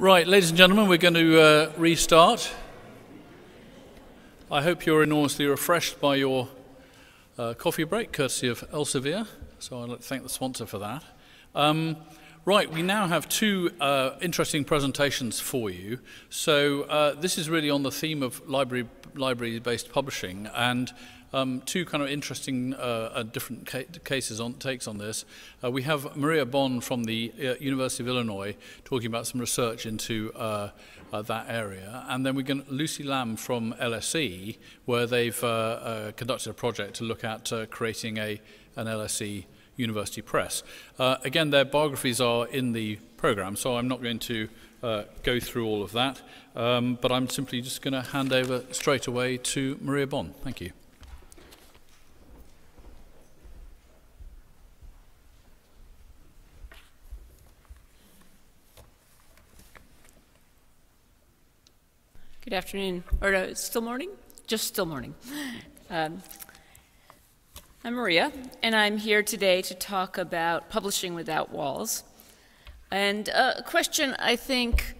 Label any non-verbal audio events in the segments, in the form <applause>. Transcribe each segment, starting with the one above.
Right, ladies and gentlemen, we're going to uh, restart. I hope you're enormously refreshed by your uh, coffee break, courtesy of Elsevier. So I'd like to thank the sponsor for that. Um, right, we now have two uh, interesting presentations for you. So uh, this is really on the theme of library library-based publishing, and um, two kind of interesting uh, uh, different ca cases on takes on this. Uh, we have Maria Bonn from the uh, University of Illinois talking about some research into uh, uh, that area, and then we get Lucy Lambe from LSE, where they've conducted a project to look at creating a an LSE university press. Again, their biographies are in the program, so I'm not going to uh, go through all of that, um, but I'm simply just going to hand over straight away to Maria Bonn. Thank you. Good afternoon, or uh, still morning? Just still morning. Um, I'm Maria, and I'm here today to talk about publishing without walls. And a question I think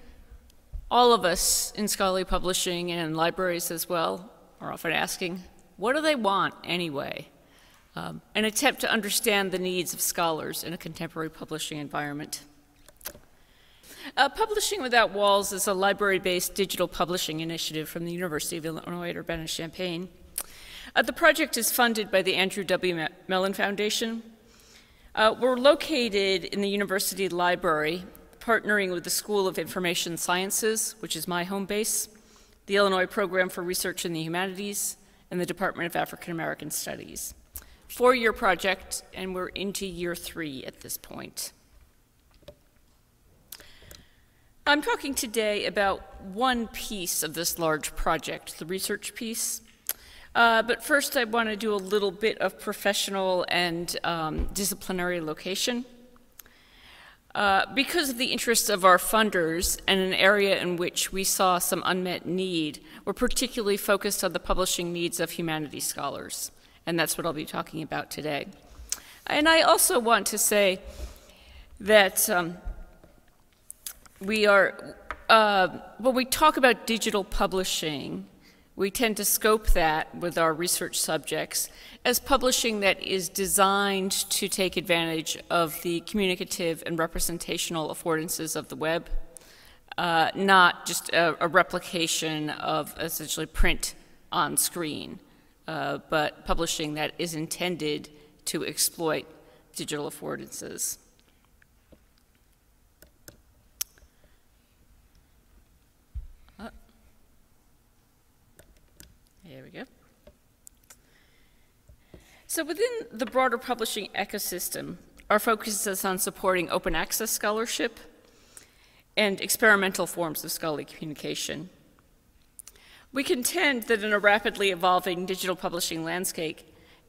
all of us in scholarly publishing and libraries as well are often asking, what do they want anyway? Um, an attempt to understand the needs of scholars in a contemporary publishing environment. Uh, Publishing Without Walls is a library-based digital publishing initiative from the University of Illinois at Urbana-Champaign. Uh, the project is funded by the Andrew W. Mellon Foundation. Uh, we're located in the university library, partnering with the School of Information Sciences, which is my home base, the Illinois Program for Research in the Humanities, and the Department of African American Studies. Four-year project, and we're into year three at this point. I'm talking today about one piece of this large project, the research piece. Uh, but first, I want to do a little bit of professional and um, disciplinary location. Uh, because of the interests of our funders and an area in which we saw some unmet need, we're particularly focused on the publishing needs of humanities scholars. And that's what I'll be talking about today. And I also want to say that um, we are, uh, when we talk about digital publishing, we tend to scope that with our research subjects as publishing that is designed to take advantage of the communicative and representational affordances of the web, uh, not just a, a, replication of essentially print on screen, uh, but publishing that is intended to exploit digital affordances. There we go. So within the broader publishing ecosystem, our focus is on supporting open access scholarship and experimental forms of scholarly communication. We contend that in a rapidly evolving digital publishing landscape,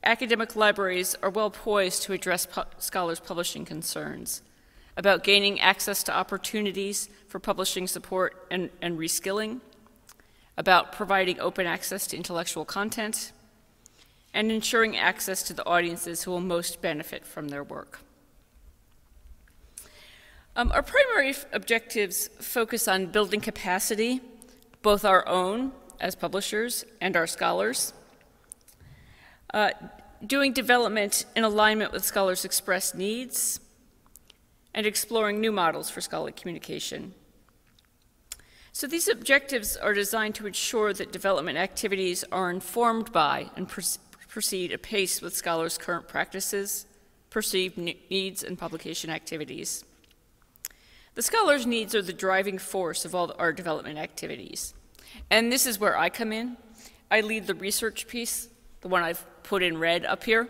academic libraries are well poised to address pu scholars' publishing concerns about gaining access to opportunities for publishing support and, and reskilling, about providing open access to intellectual content, and ensuring access to the audiences who will most benefit from their work. Um, our primary objectives focus on building capacity, both our own as publishers and our scholars, uh, doing development in alignment with scholars' expressed needs, and exploring new models for scholarly communication. So these objectives are designed to ensure that development activities are informed by and proceed apace with scholars' current practices, perceived needs, and publication activities. The scholars' needs are the driving force of all our development activities. And this is where I come in. I lead the research piece, the one I've put in red up here.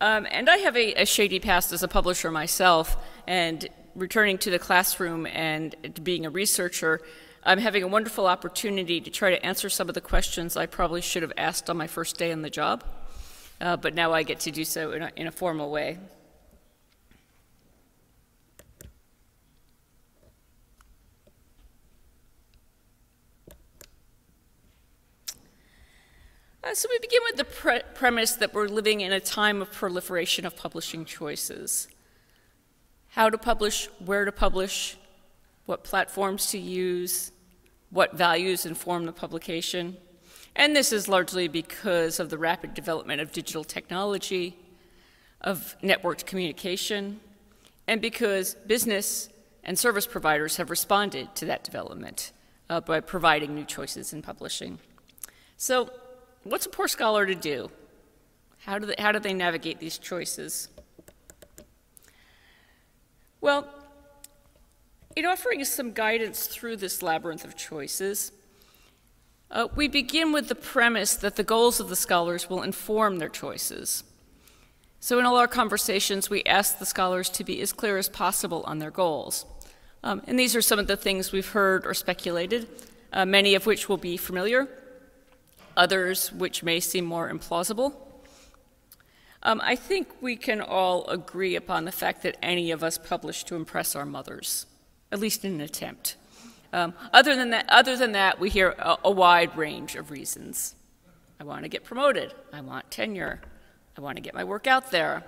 Um, and I have a, a shady past as a publisher myself, and returning to the classroom and being a researcher, I'm having a wonderful opportunity to try to answer some of the questions I probably should have asked on my first day on the job, uh, but now I get to do so in a, in a formal way. Uh, so we begin with the pre premise that we're living in a time of proliferation of publishing choices how to publish, where to publish, what platforms to use, what values inform the publication. And this is largely because of the rapid development of digital technology, of networked communication, and because business and service providers have responded to that development uh, by providing new choices in publishing. So, what's a poor scholar to do? How do they, how do they navigate these choices? Well, in offering some guidance through this labyrinth of choices, uh, we begin with the premise that the goals of the scholars will inform their choices. So, in all our conversations, we ask the scholars to be as clear as possible on their goals. Um, and these are some of the things we've heard or speculated, uh, many of which will be familiar, others which may seem more implausible. Um, I think we can all agree upon the fact that any of us publish to impress our mothers, at least in an attempt. Um, other, than that, other than that, we hear a, a wide range of reasons. I want to get promoted. I want tenure. I want to get my work out there.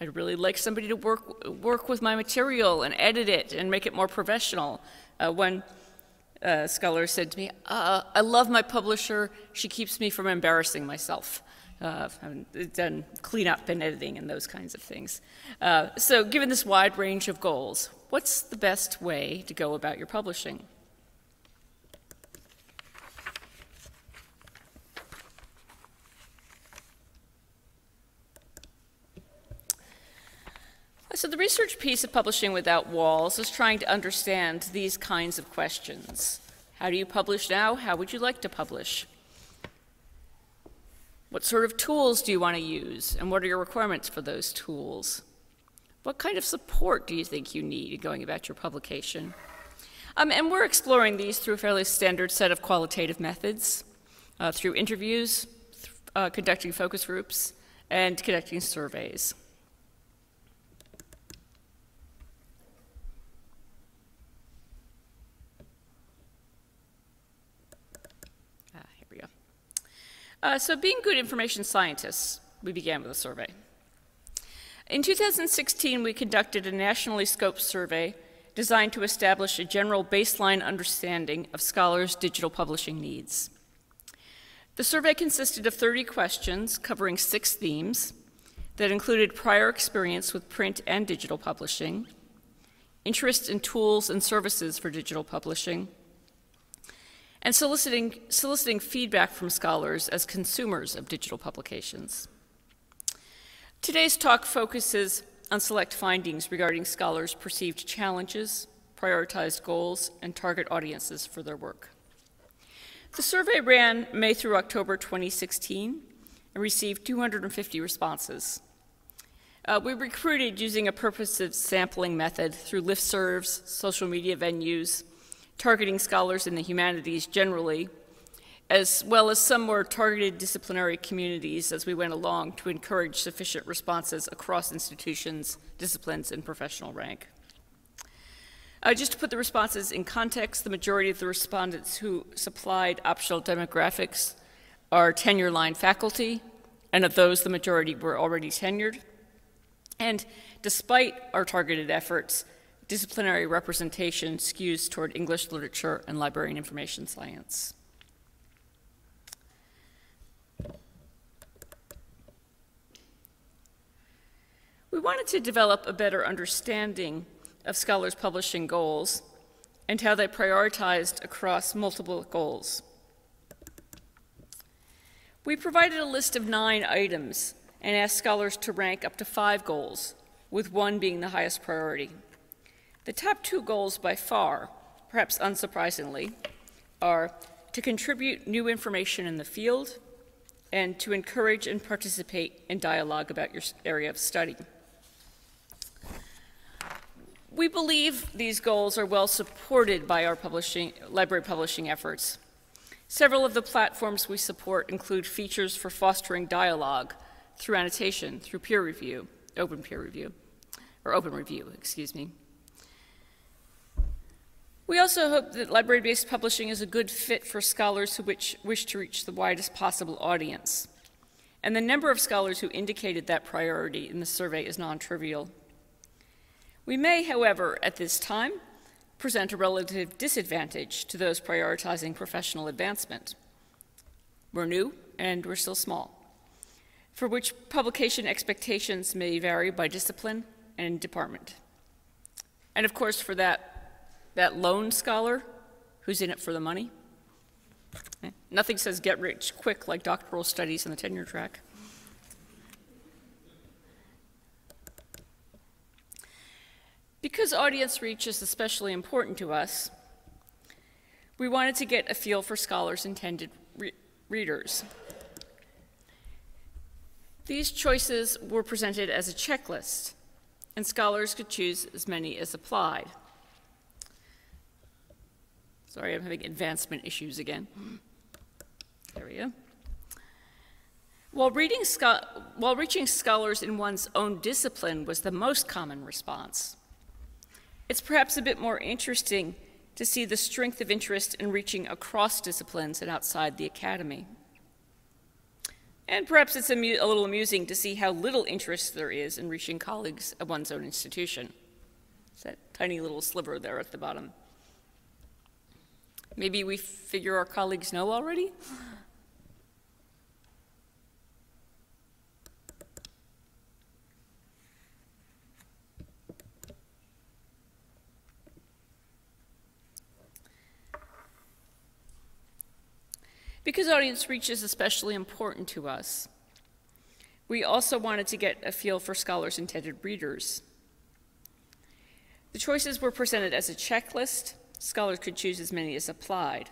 I'd really like somebody to work, work with my material and edit it and make it more professional. Uh, one uh, scholar said to me, uh, I love my publisher. She keeps me from embarrassing myself. Uh, done cleanup and editing and those kinds of things. Uh, so, given this wide range of goals, what's the best way to go about your publishing? So, the research piece of Publishing Without Walls is trying to understand these kinds of questions. How do you publish now? How would you like to publish? What sort of tools do you want to use? And what are your requirements for those tools? What kind of support do you think you need in going about your publication? Um, and we're exploring these through a fairly standard set of qualitative methods, uh, through interviews, uh, conducting focus groups, and conducting surveys. Ah, here we go. Uh, so, being good information scientists, we began with a survey. In 2016, we conducted a nationally scoped survey designed to establish a general baseline understanding of scholars' digital publishing needs. The survey consisted of 30 questions covering six themes that included prior experience with print and digital publishing, interest in tools and services for digital publishing, and soliciting, soliciting feedback from scholars as consumers of digital publications. Today's talk focuses on select findings regarding scholars' perceived challenges, prioritized goals, and target audiences for their work. The survey ran May through October 2016 and received 250 responses. Uh, we recruited using a purposive sampling method through listservs, social media venues, targeting scholars in the humanities generally, as well as some more targeted disciplinary communities as we went along to encourage sufficient responses across institutions, disciplines, and professional rank. Uh, just to put the responses in context, the majority of the respondents who supplied optional demographics are tenure line faculty, and of those, the majority were already tenured. And despite our targeted efforts, disciplinary representation skews toward English literature and library and information science. We wanted to develop a better understanding of scholars' publishing goals and how they prioritized across multiple goals. We provided a list of nine items and asked scholars to rank up to five goals, with one being the highest priority. The top two goals by far, perhaps unsurprisingly, are to contribute new information in the field and to encourage and participate in dialogue about your area of study. We believe these goals are well supported by our publishing, library publishing efforts. Several of the platforms we support include features for fostering dialogue through annotation, through peer review, open peer review, or open review, excuse me. We also hope that library-based publishing is a good fit for scholars who wish, wish to reach the widest possible audience. And the number of scholars who indicated that priority in the survey is non-trivial. We may, however, at this time, present a relative disadvantage to those prioritizing professional advancement. We're new and we're still small, for which publication expectations may vary by discipline and department. And of course, for that, that lone scholar who's in it for the money, eh, nothing says get rich quick like doctoral studies in the tenure track. Because audience reach is especially important to us, we wanted to get a feel for scholars' intended re readers. These choices were presented as a checklist, and scholars could choose as many as applied. Sorry, I'm having advancement issues again. There we go. While, reading, while reaching scholars in one's own discipline was the most common response, it's perhaps a bit more interesting to see the strength of interest in reaching across disciplines and outside the academy. And perhaps it's a, a, little amusing to see how little interest there is in reaching colleagues at one's own institution. It's that tiny little sliver there at the bottom. Maybe we figure our colleagues know already? Because audience reach is especially important to us, we also wanted to get a feel for scholars' intended readers. The choices were presented as a checklist. Scholars could choose as many as applied.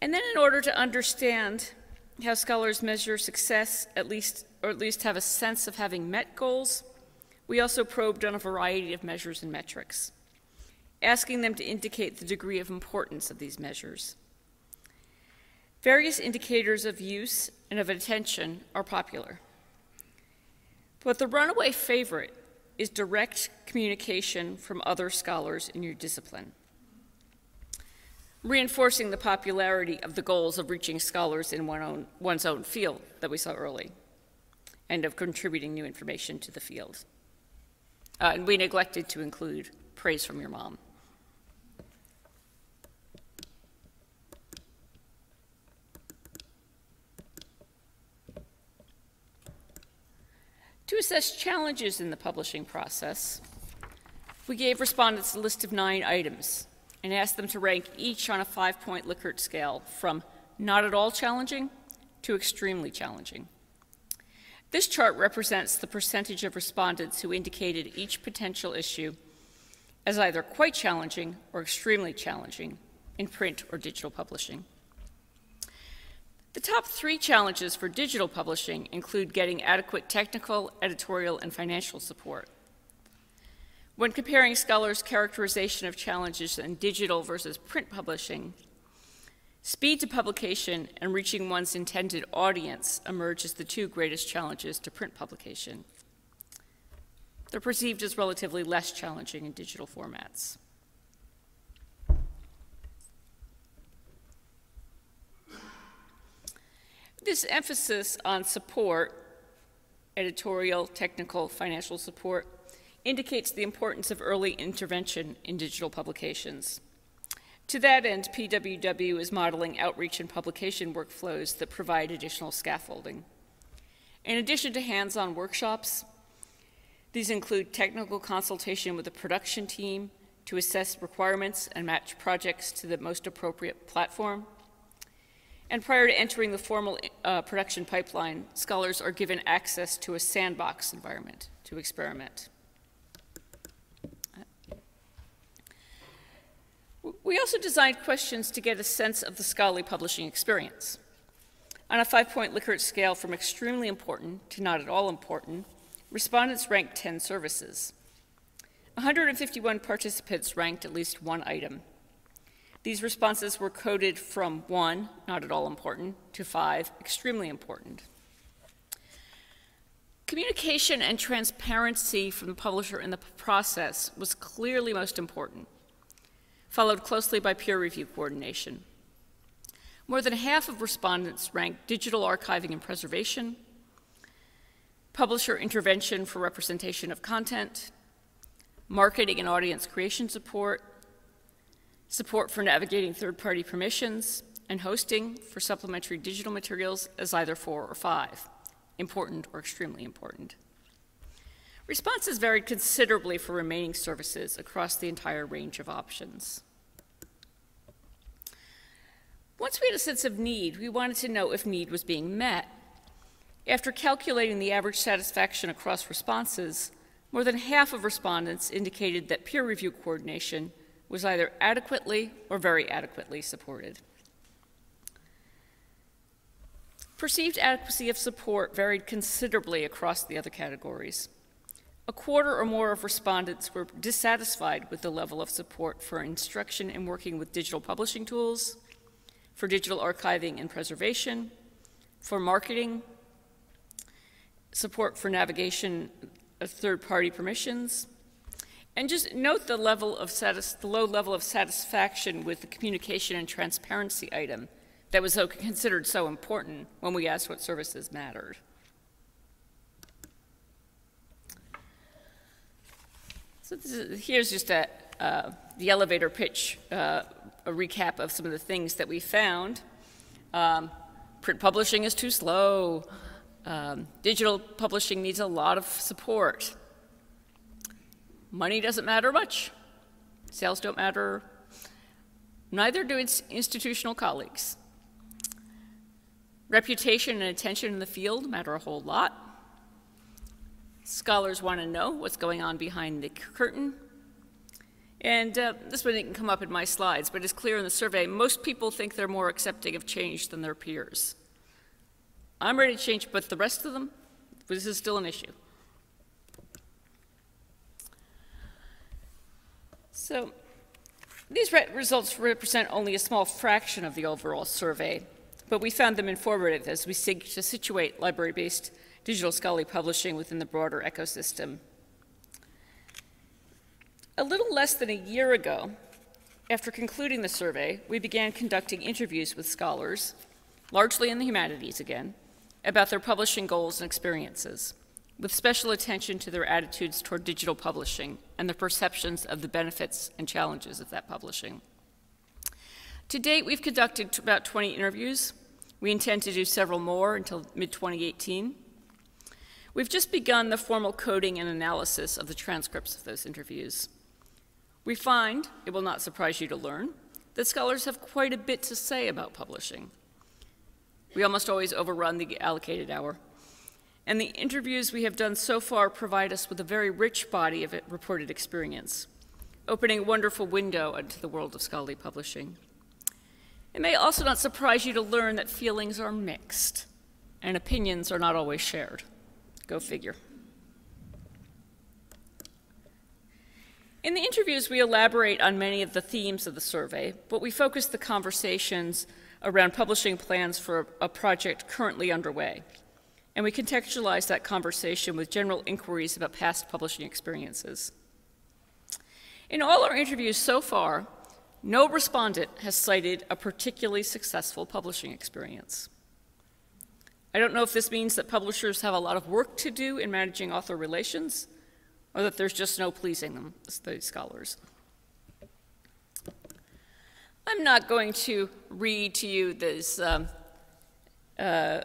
And then in order to understand how scholars measure success, at least, or at least have a sense of having met goals, we also probed on a variety of measures and metrics asking them to indicate the degree of importance of these measures. Various indicators of use and of attention are popular. But the runaway favorite is direct communication from other scholars in your discipline, reinforcing the popularity of the goals of reaching scholars in one own, one's own field that we saw early, and of contributing new information to the field. Uh, and we neglected to include praise from your mom. Assess challenges in the publishing process, we gave respondents a list of nine items and asked them to rank each on a five point Likert scale from not at all challenging to extremely challenging. This chart represents the percentage of respondents who indicated each potential issue as either quite challenging or extremely challenging in print or digital publishing. The top three challenges for digital publishing include getting adequate technical, editorial, and financial support. When comparing scholars' characterization of challenges in digital versus print publishing, speed to publication and reaching one's intended audience emerge as the two greatest challenges to print publication. They're perceived as relatively less challenging in digital formats. This emphasis on support, editorial, technical, financial support, indicates the importance of early intervention in digital publications. To that end, PWW is modeling outreach and publication workflows that provide additional scaffolding. In addition to hands-on workshops, these include technical consultation with the production team to assess requirements and match projects to the most appropriate platform, and prior to entering the formal uh, production pipeline, scholars are given access to a sandbox environment to experiment. We also designed questions to get a sense of the scholarly publishing experience. On a five-point Likert scale from extremely important to not at all important, respondents ranked 10 services. 151 participants ranked at least one item. These responses were coded from one, not at all important, to five, extremely important. Communication and transparency from the publisher in the process was clearly most important, followed closely by peer review coordination. More than half of respondents ranked digital archiving and preservation. publisher intervention for representation of content, marketing and audience creation support, support for navigating third-party permissions, and hosting for supplementary digital materials as either four or five, important or extremely important. Responses varied considerably for remaining services across the entire range of options. Once we had a sense of need, we wanted to know if need was being met. After calculating the average satisfaction across responses, more than half of respondents indicated that peer review coordination was either adequately or very adequately supported. Perceived adequacy of support varied considerably across the other categories. A quarter or more of respondents were dissatisfied with the level of support for instruction in working with digital publishing tools, for digital archiving and preservation, for marketing, support for navigation of third-party permissions, and just note the level of the low level of satisfaction with the communication and transparency item that was considered so important when we asked what services mattered. So is, here's just a, uh, the elevator pitch, uh, a recap of some of the things that we found. Um, print publishing is too slow. Um, digital publishing needs a lot of support. Money doesn't matter much. Sales don't matter. Neither do its institutional colleagues. Reputation and attention in the field matter a whole lot. Scholars want to know what's going on behind the curtain. And uh, this one didn't come up in my slides, but it's clear in the survey most people think they're more accepting of change than their peers. I'm ready to change, but the rest of them, this is still an issue. So these re results represent only a small fraction of the overall survey, but we found them informative as we seek to situate library-based digital scholarly publishing within the broader ecosystem. A little less than a year ago, after concluding the survey, we began conducting interviews with scholars, largely in the humanities again, about their publishing goals and experiences, with special attention to their attitudes toward digital publishing and their perceptions of the benefits and challenges of that publishing. To date, we've conducted about 20 interviews. We intend to do several more until mid 2018. We've just begun the formal coding and analysis of the transcripts of those interviews. We find, it will not surprise you to learn, that scholars have quite a bit to say about publishing. We almost always overrun the allocated hour. And the interviews we have done so far provide us with a very rich body of reported experience, opening a wonderful window into the world of scholarly publishing. It may also not surprise you to learn that feelings are mixed and opinions are not always shared. Go figure. In the interviews, we elaborate on many of the themes of the survey, but we focus the conversations around publishing plans for a project currently underway. And we contextualize that conversation with general inquiries about past publishing experiences. In all our interviews so far, no respondent has cited a particularly successful publishing experience. I don't know if this means that publishers have a lot of work to do in managing author relations, or that there's just no pleasing them, the scholars. I'm not going to read to you these um, uh,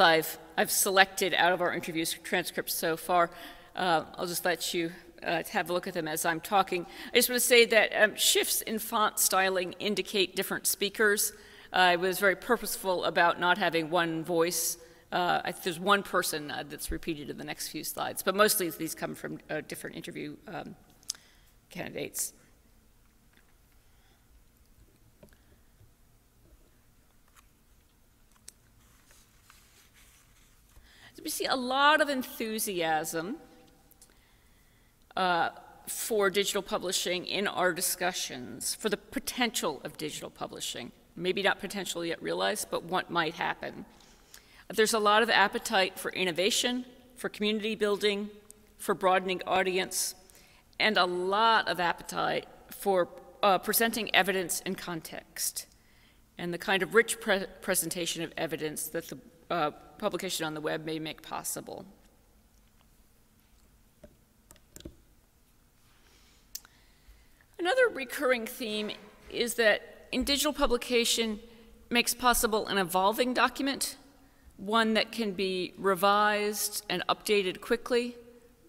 I've, I've selected out of our interviews transcripts so far. Uh, I'll just let you uh, have a look at them as I'm talking. I just want to say that um, shifts in font styling indicate different speakers. I was very purposeful about not having one voice. Uh, there's one person uh, that's repeated in the next few slides, but mostly these come from uh, different interview um, candidates. We see a lot of enthusiasm uh, for digital publishing in our discussions, for the potential of digital publishing. Maybe not potential yet realized, but what might happen. There's a lot of appetite for innovation, for community building, for broadening audience, and a lot of appetite for uh, presenting evidence in context and the kind of rich pre presentation of evidence that the uh, publication on the web may make possible. Another recurring theme is that in digital publication makes possible an evolving document, one that can be revised and updated quickly,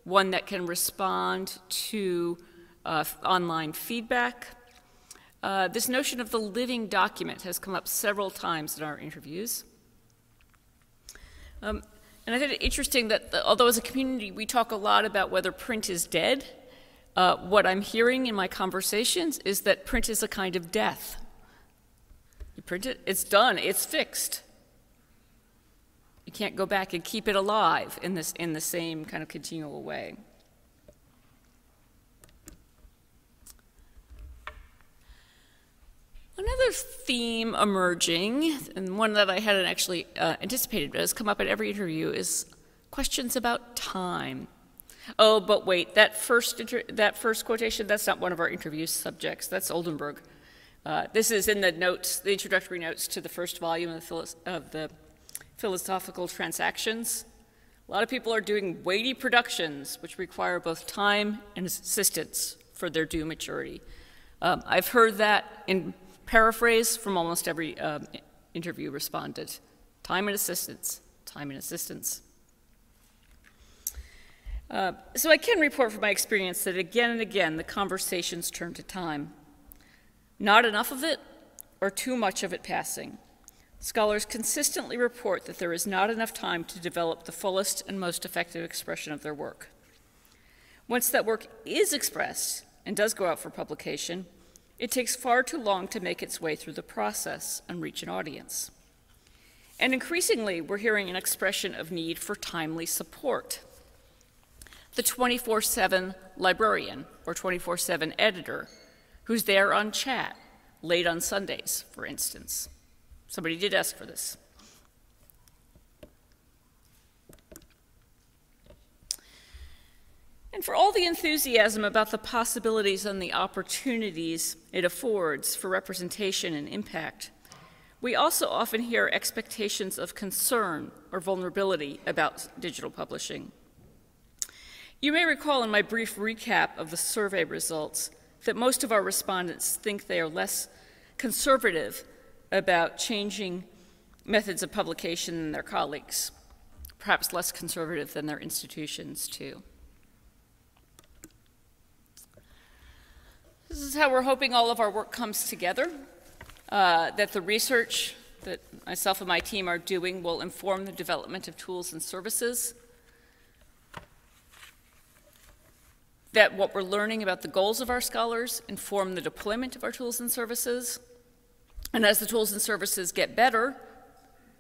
one that can respond to uh, online feedback. Uh, this notion of the living document has come up several times in our interviews. Um, and I find it interesting that the, although as a community we talk a lot about whether print is dead, uh, what I'm hearing in my conversations is that print is a kind of death. You print it, it's done, it's fixed. You can't go back and keep it alive in, this, in the same kind of continual way. Another theme emerging, and one that I hadn't actually uh, anticipated, but has come up at every interview, is questions about time. Oh, but wait, that first, that first quotation, that's not one of our interview subjects. That's Oldenburg. Uh, this is in the notes, the introductory notes to the first volume of the, of the Philosophical Transactions. A lot of people are doing weighty productions, which require both time and assistance for their due maturity. Um, I've heard that in paraphrase from almost every um, interview respondent. Time and assistance, time and assistance. Uh, so I can report from my experience that again and again the conversations turn to time. Not enough of it, or too much of it passing. Scholars consistently report that there is not enough time to develop the fullest and most effective expression of their work. Once that work is expressed and does go out for publication, it takes far too long to make its way through the process and reach an audience. And increasingly, we're hearing an expression of need for timely support. The 24 7 librarian or 24 7 editor who's there on chat late on Sundays, for instance. Somebody did ask for this. And for all the enthusiasm about the possibilities and the opportunities it affords for representation and impact, we also often hear expectations of concern or vulnerability about digital publishing. You may recall in my brief recap of the survey results that most of our respondents think they are less conservative about changing methods of publication than their colleagues, perhaps less conservative than their institutions, too. Is how we're hoping all of our work comes together, uh, that the research that myself and my team are doing will inform the development of tools and services, that what we're learning about the goals of our scholars inform the deployment of our tools and services, and as the tools and services get better,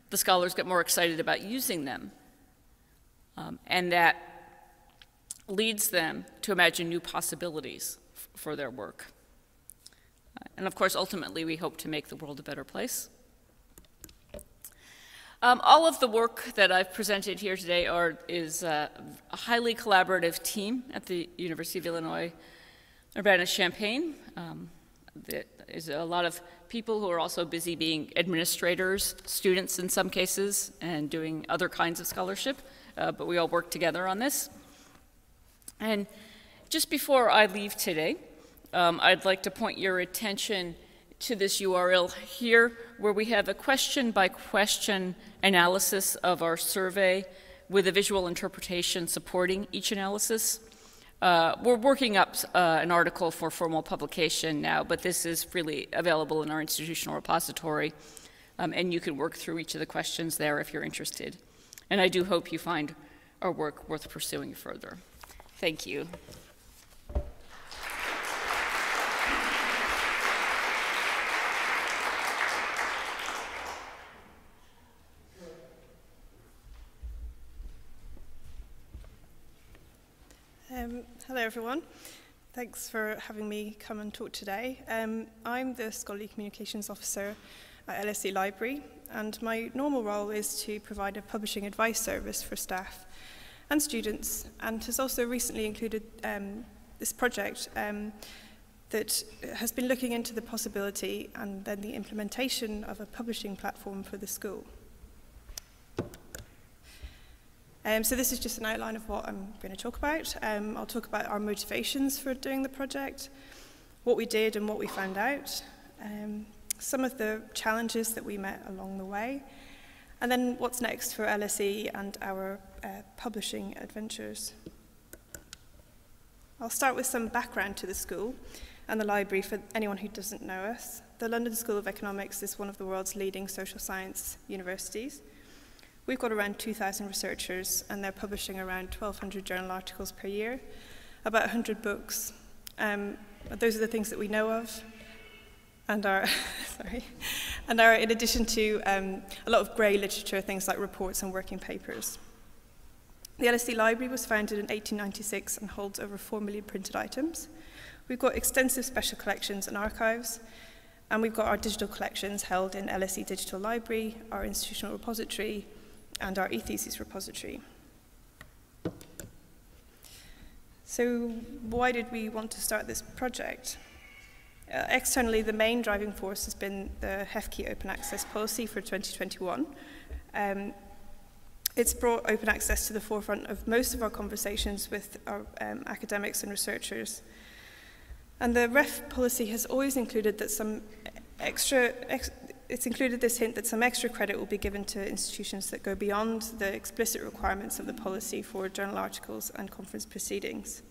the scholars get more excited about using them. Um, and that leads them to imagine new possibilities for their work. And of course, ultimately, we hope to make the world a better place. Um, all of the work that I've presented here today are, is uh, a highly collaborative team at the University of Illinois Urbana-Champaign. Um, there is a lot of people who are also busy being administrators, students in some cases, and doing other kinds of scholarship, uh, but we all work together on this. And just before I leave today, um, I'd like to point your attention to this URL here, where we have a question by question analysis of our survey with a visual interpretation supporting each analysis. Uh, we're working up uh, an article for formal publication now, but this is freely available in our institutional repository, um, and you can work through each of the questions there if you're interested. And I do hope you find our work worth pursuing further. Thank you. Um, hello, everyone. Thanks for having me come and talk today. Um, I'm the Scholarly Communications Officer at LSE Library, and my normal role is to provide a publishing advice service for staff and students, and has also recently included um, this project um, that has been looking into the possibility and then the implementation of a publishing platform for the school. Um, so this is just an outline of what I'm going to talk about. Um, I'll talk about our motivations for doing the project. what we did and what we found out, um, some of the challenges that we met along the way, and then what's next for LSE and our uh, publishing adventures. I'll start with some background to the school and the library for anyone who doesn't know us. The London School of Economics is one of the world's leading social science universities. We've got around 2,000 researchers and they're publishing around 1,200 journal articles per year, about 100 books. Um, those are the things that we know of and are, <laughs> sorry, and are in addition to um, a lot of grey literature, things like reports and working papers. The LSE Library was founded in 1896 and holds over 4 million printed items. We've got extensive special collections and archives, and we've got our digital collections held in LSE Digital Library, our institutional repository, and our e-thesis repository. So why did we want to start this project? Uh, externally, the main driving force has been the HEFCE open access policy for 2021. Um, it's brought open access to the forefront of most of our conversations with our um, academics and researchers. And the REF policy has always included that some extra, ex, it's included this hint that some extra credit will be given to institutions that go beyond the explicit requirements of the policy for journal articles and conference proceedings.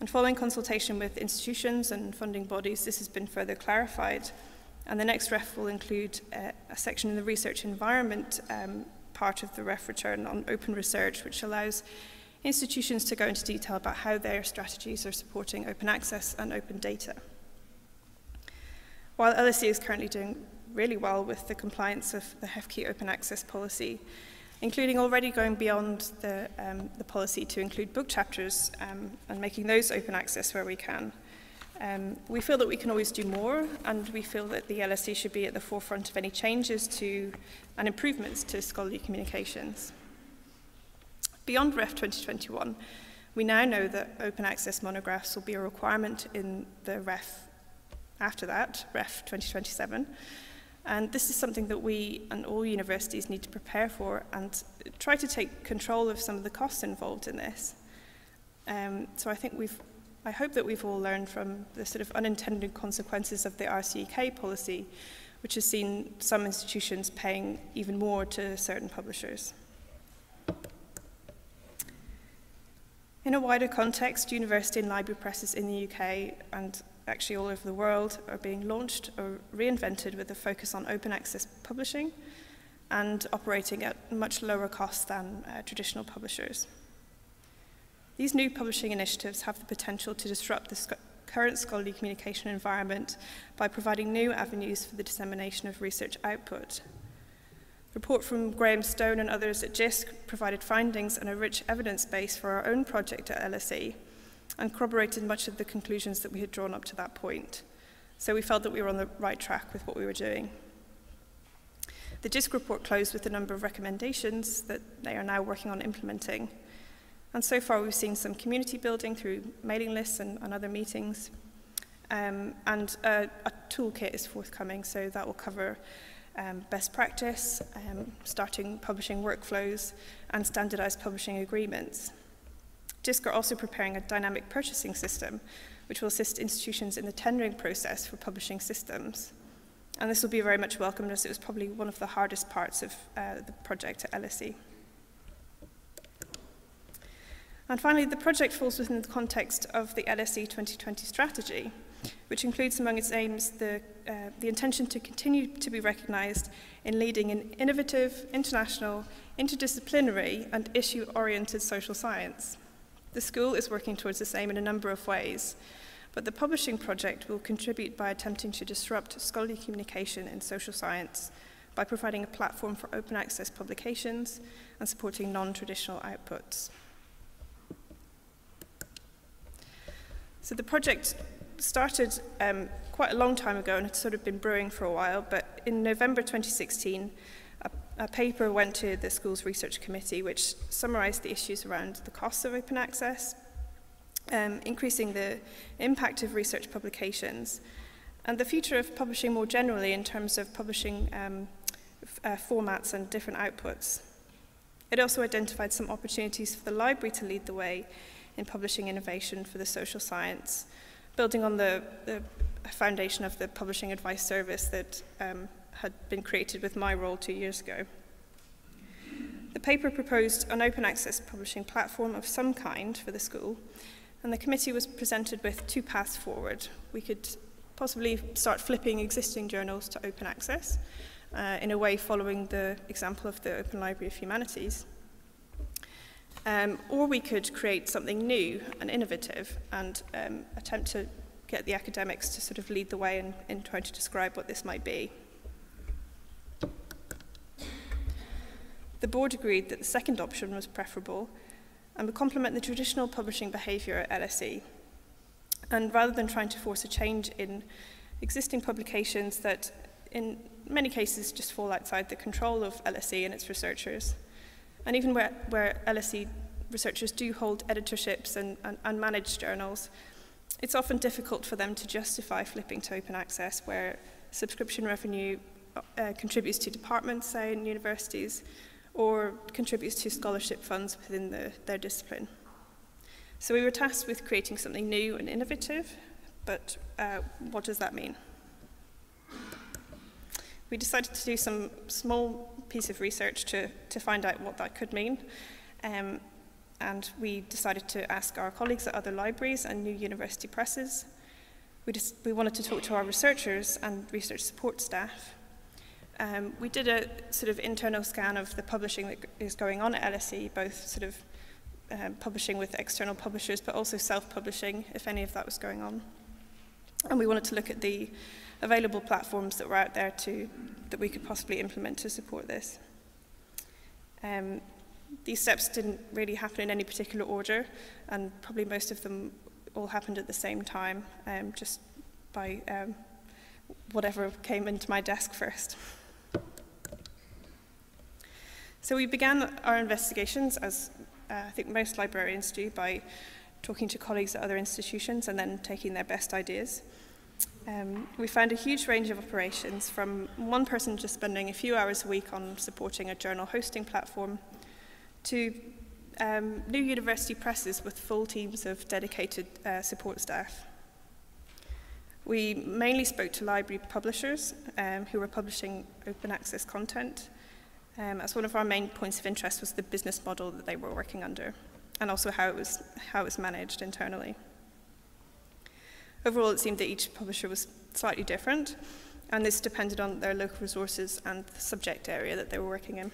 And following consultation with institutions and funding bodies, this has been further clarified. And the next REF will include uh, a section in the research environment um, part of the REF return on open research, which allows institutions to go into detail about how their strategies are supporting open access and open data. While LSE is currently doing really well with the compliance of the HEFCE open access policy, including already going beyond the, um, the policy to include book chapters um, and making those open access where we can. Um, we feel that we can always do more, and we feel that the LSE should be at the forefront of any changes to and improvements to scholarly communications. Beyond REF 2021, we now know that open access monographs will be a requirement in the REF after that, REF 2027. And this is something that we and all universities need to prepare for and try to take control of some of the costs involved in this. Um, so I think we've I hope that we've all learned from the sort of unintended consequences of the RCUK policy, which has seen some institutions paying even more to certain publishers. In a wider context, university and library presses in the UK and actually all over the world are being launched or reinvented with a focus on open access publishing and operating at much lower cost than uh, traditional publishers. These new publishing initiatives have the potential to disrupt the sc current scholarly communication environment by providing new avenues for the dissemination of research output. report from Graham Stone and others at JISC provided findings and a rich evidence base for our own project at LSE and corroborated much of the conclusions that we had drawn up to that point. So we felt that we were on the right track with what we were doing. The JISC report closed with a number of recommendations that they are now working on implementing. And so far we've seen some community building through mailing lists and, and other meetings. Um, and a, a toolkit is forthcoming, so that will cover um, best practice, um, starting publishing workflows, and standardized publishing agreements. JISC are also preparing a dynamic purchasing system, which will assist institutions in the tendering process for publishing systems. And this will be very much welcomed as it was probably one of the hardest parts of uh, the project at LSE. And finally, the project falls within the context of the LSE 2020 strategy, which includes among its aims the, uh, the intention to continue to be recognised in leading in innovative, international, interdisciplinary and issue-oriented social science. The school is working towards the same in a number of ways, but the publishing project will contribute by attempting to disrupt scholarly communication in social science by providing a platform for open access publications and supporting non-traditional outputs. So the project started um, quite a long time ago and had sort of been brewing for a while, but in November 2016, a, paper went to the school's research committee which summarised the issues around the costs of open access, um, increasing the impact of research publications, and the future of publishing more generally in terms of publishing um, uh, formats and different outputs. It also identified some opportunities for the library to lead the way in publishing innovation for the social science building on the, the foundation of the publishing advice service that um, had been created with my role two years ago. The paper proposed an open access publishing platform of some kind for the school, and the committee was presented with two paths forward. We could possibly start flipping existing journals to open access, uh, in a way following the example of the Open Library of Humanities. Um, or we could create something new and innovative and um, attempt to get the academics to sort of lead the way in, in trying to describe what this might be. The board agreed that the second option was preferable and would complement the traditional publishing behaviour at LSE. And rather than trying to force a change in existing publications that in many cases just fall outside the control of LSE and its researchers, and even where, where LSE researchers do hold editorships and, and, and manage journals, it's often difficult for them to justify flipping to open access where subscription revenue uh, contributes to departments, say, in universities, or contributes to scholarship funds within the, their discipline. So we were tasked with creating something new and innovative, but uh, what does that mean? We decided to do some small piece of research to, to find out what that could mean. Um, and we decided to ask our colleagues at other libraries and new university presses. We, just, we wanted to talk to our researchers and research support staff. Um, we did a sort of internal scan of the publishing that is going on at LSE, both sort of um, publishing with external publishers, but also self-publishing, if any of that was going on. And we wanted to look at the available platforms that were out there to, that we could possibly implement to support this. Um, these steps didn't really happen in any particular order, and probably most of them all happened at the same time, um, just by um, whatever came into my desk <laughs> first. So we began our investigations, as uh, I think most librarians do, by talking to colleagues at other institutions and then taking their best ideas. Um, we found a huge range of operations from one person just spending a few hours a week on supporting a journal hosting platform to um, new university presses with full teams of dedicated uh, support staff. We mainly spoke to library publishers um, who were publishing open access content, um, as one of our main points of interest was the business model that they were working under, and also how it was, how it was managed internally. Overall, it seemed that each publisher was slightly different, and this depended on their local resources and the subject area that they were working in.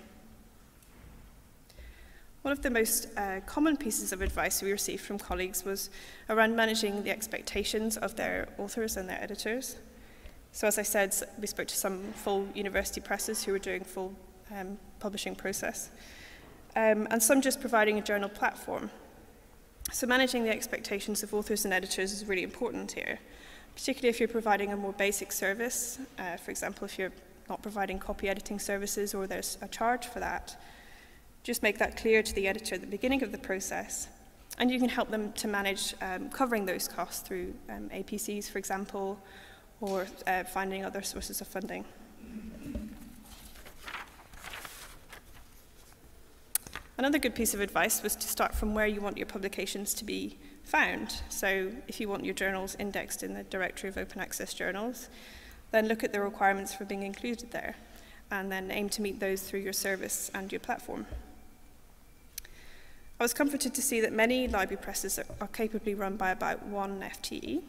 One of the most uh, common pieces of advice we received from colleagues was around managing the expectations of their authors and their editors. So as I said, we spoke to some full university presses who were doing full um, publishing process, um, and some just providing a journal platform. So managing the expectations of authors and editors is really important here, particularly if you're providing a more basic service. Uh, for example, if you're not providing copy editing services or there's a charge for that, just make that clear to the editor at the beginning of the process. And you can help them to manage um, covering those costs through um, APCs, for example, or uh, finding other sources of funding. Another good piece of advice was to start from where you want your publications to be found. So if you want your journals indexed in the Directory of Open Access Journals, then look at the requirements for being included there, and then aim to meet those through your service and your platform. I was comforted to see that many library presses are, are capably run by about one FTE.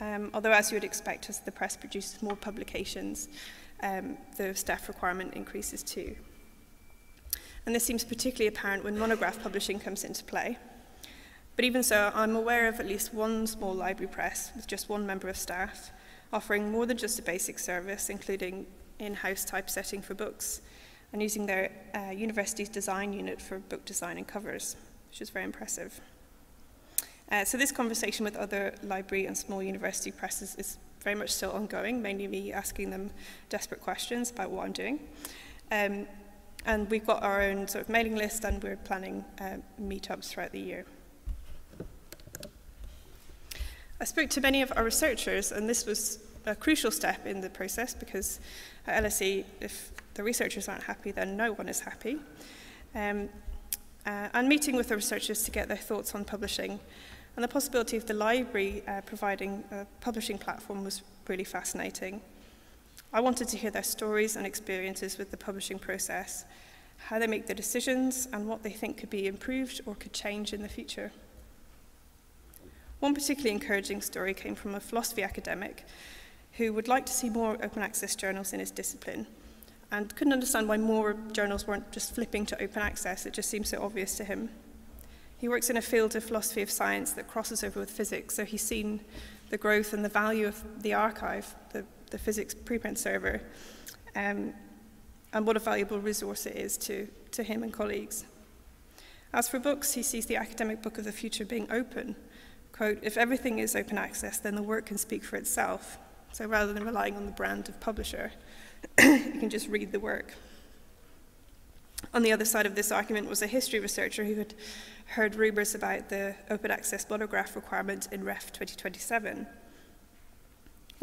Um, although, as you would expect, as the press produces more publications, um, the staff requirement increases too. And this seems particularly apparent when monograph publishing comes into play. But even so, I'm aware of at least one small library press with just one member of staff offering more than just a basic service, including in-house typesetting for books, and using their uh, university's design unit for book design and covers, which is very impressive. Uh, so this conversation with other library and small university presses is very much still ongoing, mainly me asking them desperate questions about what I'm doing. Um, And we've got our own sort of mailing list and we're planning uh, meetups throughout the year. I spoke to many of our researchers and this was a crucial step in the process because at LSE, if the researchers aren't happy, then no one is happy. Um, uh, and meeting with the researchers to get their thoughts on publishing. And the possibility of the library uh, providing a publishing platform was really fascinating. I wanted to hear their stories and experiences with the publishing process, how they make their decisions, and what they think could be improved or could change in the future. One particularly encouraging story came from a philosophy academic who would like to see more open access journals in his discipline and couldn't understand why more journals weren't just flipping to open access. It just seemed so obvious to him. He works in a field of philosophy of science that crosses over with physics, so he's seen the growth and the value of the archive, the the physics preprint server, um, and what a valuable resource it is to, to him and colleagues. As for books, he sees the academic book of the future being open. Quote, if everything is open access, then the work can speak for itself. So rather than relying on the brand of publisher, <clears throat> you can just read the work. On the other side of this argument was a history researcher who had heard rumours about the open access monograph requirement in REF 2027.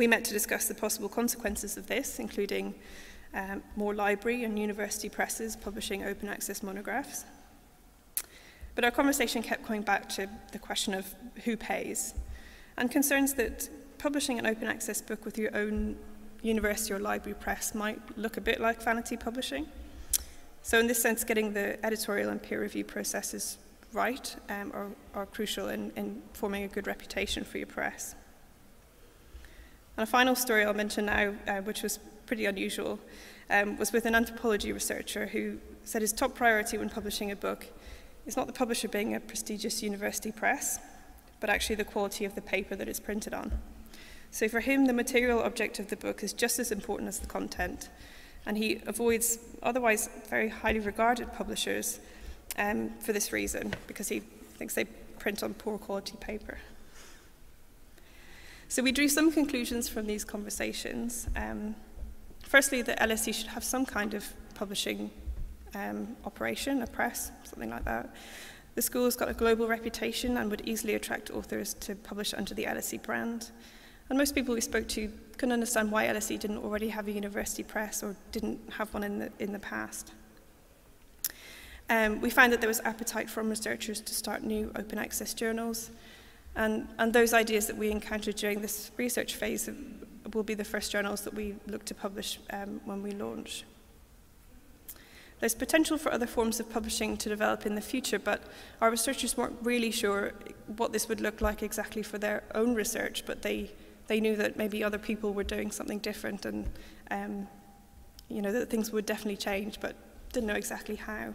We met to discuss the possible consequences of this, including um, more library and university presses publishing open access monographs. But our conversation kept coming back to the question of who pays, and concerns that publishing an open access book with your own university or library press might look a bit like vanity publishing. So in this sense, getting the editorial and peer review processes right um, are, are crucial in, in forming a good reputation for your press. And a final story I'll mention now, uh, which was pretty unusual, um, was with an anthropology researcher who said his top priority when publishing a book is not the publisher being a prestigious university press, but actually the quality of the paper that it's printed on. So for him, the material object of the book is just as important as the content, and he avoids otherwise very highly regarded publishers um, for this reason, because he thinks they print on poor quality paper. So we drew some conclusions from these conversations. Um, firstly, that LSE should have some kind of publishing um, operation, a press, something like that. The school's got a global reputation and would easily attract authors to publish under the LSE brand. And most people we spoke to couldn't understand why LSE didn't already have a university press or didn't have one in the, in the past. Um, we found that there was appetite from researchers to start new open access journals, And, and those ideas that we encountered during this research phase will be the first journals that we look to publish um, when we launch. There's potential for other forms of publishing to develop in the future, but our researchers weren't really sure what this would look like exactly for their own research, but they, they knew that maybe other people were doing something different and um, you know, that things would definitely change, but didn't know exactly how.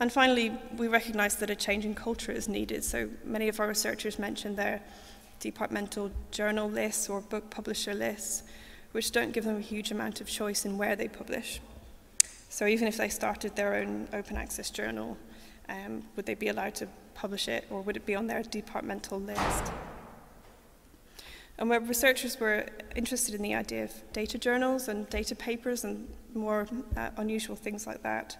And finally, we recognize that a change in culture is needed. So many of our researchers mentioned their departmental journal lists or book publisher lists, which don't give them a huge amount of choice in where they publish. So even if they started their own open access journal, um, would they be allowed to publish it or would it be on their departmental list? And where researchers were interested in the idea of data journals and data papers and more uh, unusual things like that,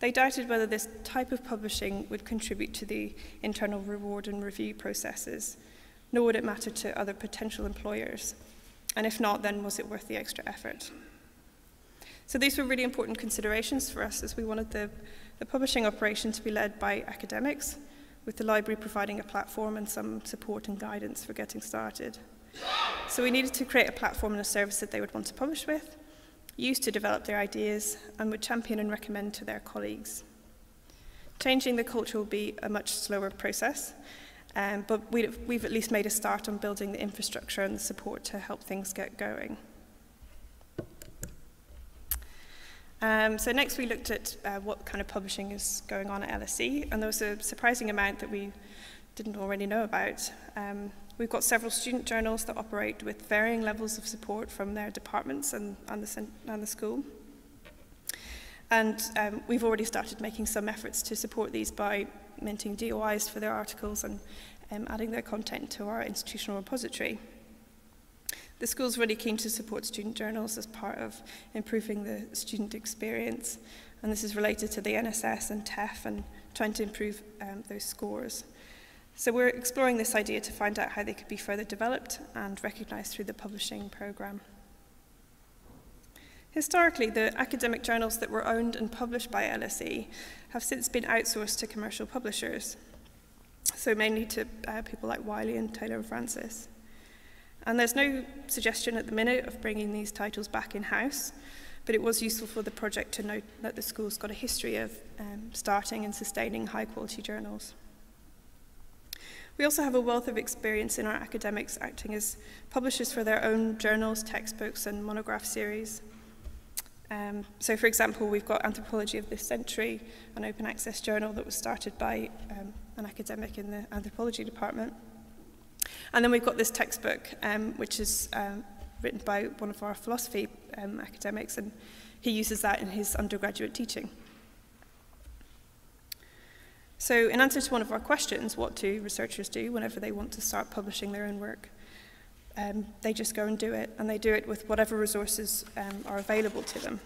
They doubted whether this type of publishing would contribute to the internal reward and review processes, nor would it matter to other potential employers. And if not, then was it worth the extra effort? So these were really important considerations for us as we wanted the, the publishing operation to be led by academics, with the library providing a platform and some support and guidance for getting started. So we needed to create a platform and a service that they would want to publish with, used to develop their ideas and would champion and recommend to their colleagues. Changing the culture will be a much slower process, um, but we've, we've at least made a start on building the infrastructure and the support to help things get going. Um, so next we looked at uh, what kind of publishing is going on at LSE, and there was a surprising amount that we didn't already know about. Um, We've got several student journals that operate with varying levels of support from their departments and, and, the, and the school. And um, we've already started making some efforts to support these by minting DOIs for their articles and um, adding their content to our institutional repository. The school's really keen to support student journals as part of improving the student experience, and this is related to the NSS and TEF and trying to improve um, those scores. So we're exploring this idea to find out how they could be further developed and recognised through the publishing programme. Historically, the academic journals that were owned and published by LSE have since been outsourced to commercial publishers. so mainly to uh, people like Wiley and Taylor and Francis. And there's no suggestion at the minute of bringing these titles back in-house, but it was useful for the project to note that the school's got a history of um, starting and sustaining high-quality journals. We also have a wealth of experience in our academics acting as publishers for their own journals, textbooks and monograph series. Um, so, for example, we've got Anthropology of this Century, an open access journal that was started by um, an academic in the anthropology department. And then we've got this textbook, um, which is um, written by one of our philosophy um, academics, and he uses that in his undergraduate teaching. So, in answer to one of our questions, what do researchers do whenever they want to start publishing their own work? Um, they just go and do it, and they do it with whatever resources um, are available to them.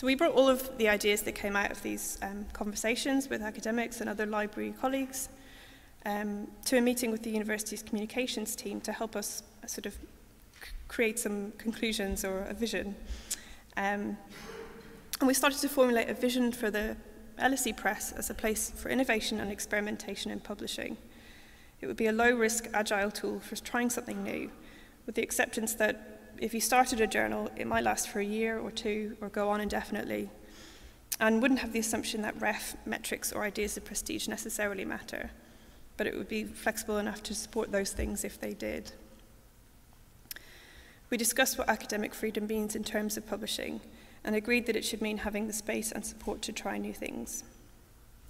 So we brought all of the ideas that came out of these um, conversations with academics and other library colleagues um, to a meeting with the university's communications team to help us sort of create some conclusions or a vision. Um, and we started to formulate a vision for the LSE Press as a place for innovation and experimentation in publishing. It would be a low-risk, agile tool for trying something new, with the acceptance that if you started a journal, it might last for a year or two or go on indefinitely, and wouldn't have the assumption that REF, metrics, or ideas of prestige necessarily matter, but it would be flexible enough to support those things if they did. We discussed what academic freedom means in terms of publishing and agreed that it should mean having the space and support to try new things.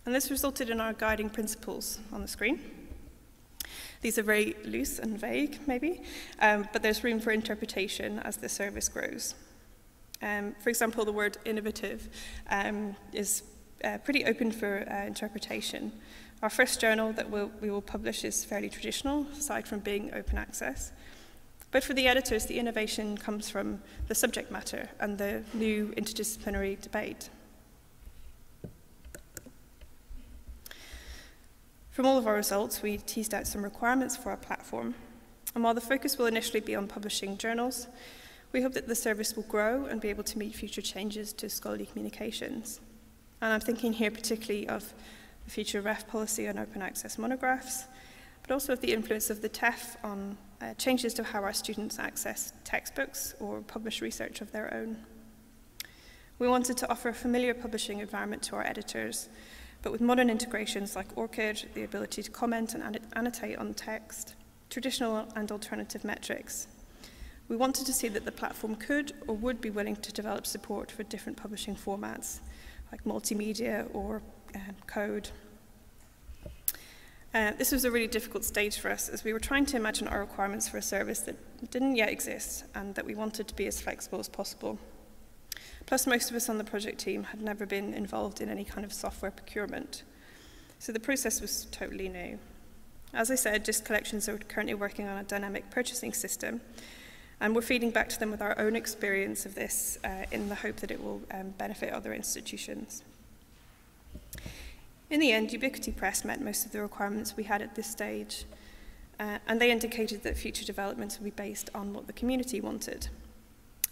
And this resulted in our guiding principles on the screen. These are very loose and vague, maybe, um, but there's room for interpretation as the service grows. Um, for example, the word innovative um, is uh, pretty open for uh, interpretation. Our first journal that we'll, we will publish is fairly traditional, aside from being open access. But for the editors, the innovation comes from the subject matter and the new interdisciplinary debate. From all of our results, we teased out some requirements for our platform. And while the focus will initially be on publishing journals, we hope that the service will grow and be able to meet future changes to scholarly communications. And I'm thinking here particularly of the future REF policy on open access monographs, but also of the influence of the TEF on uh, changes to how our students access textbooks or publish research of their own. We wanted to offer a familiar publishing environment to our editors but with modern integrations like ORCID, the ability to comment and annotate on text, traditional and alternative metrics, we wanted to see that the platform could or would be willing to develop support for different publishing formats, like multimedia or uh, code. Uh, this was a really difficult stage for us as we were trying to imagine our requirements for a service that didn't yet exist and that we wanted to be as flexible as possible. Plus, most of us on the project team had never been involved in any kind of software procurement. So the process was totally new. As I said, JISC Collections are currently working on a dynamic purchasing system, and we're feeding back to them with our own experience of this uh, in the hope that it will um, benefit other institutions. In the end, Ubiquity Press met most of the requirements we had at this stage, uh, and they indicated that future developments would be based on what the community wanted.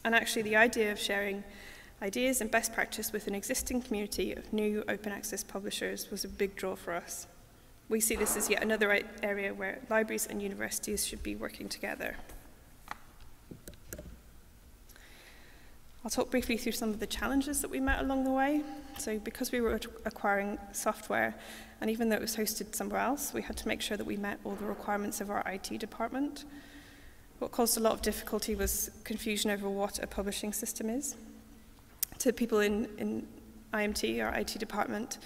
And actually, the idea of sharing Ideas and best practice with an existing community of new open access publishers was a big draw for us. We see this as yet another area where libraries and universities should be working together. I'll talk briefly through some of the challenges that we met along the way. So because we were acquiring software, and even though it was hosted somewhere else, we had to make sure that we met all the requirements of our IT department. What caused a lot of difficulty was confusion over what a publishing system is. To people in, in IMT, our IT department,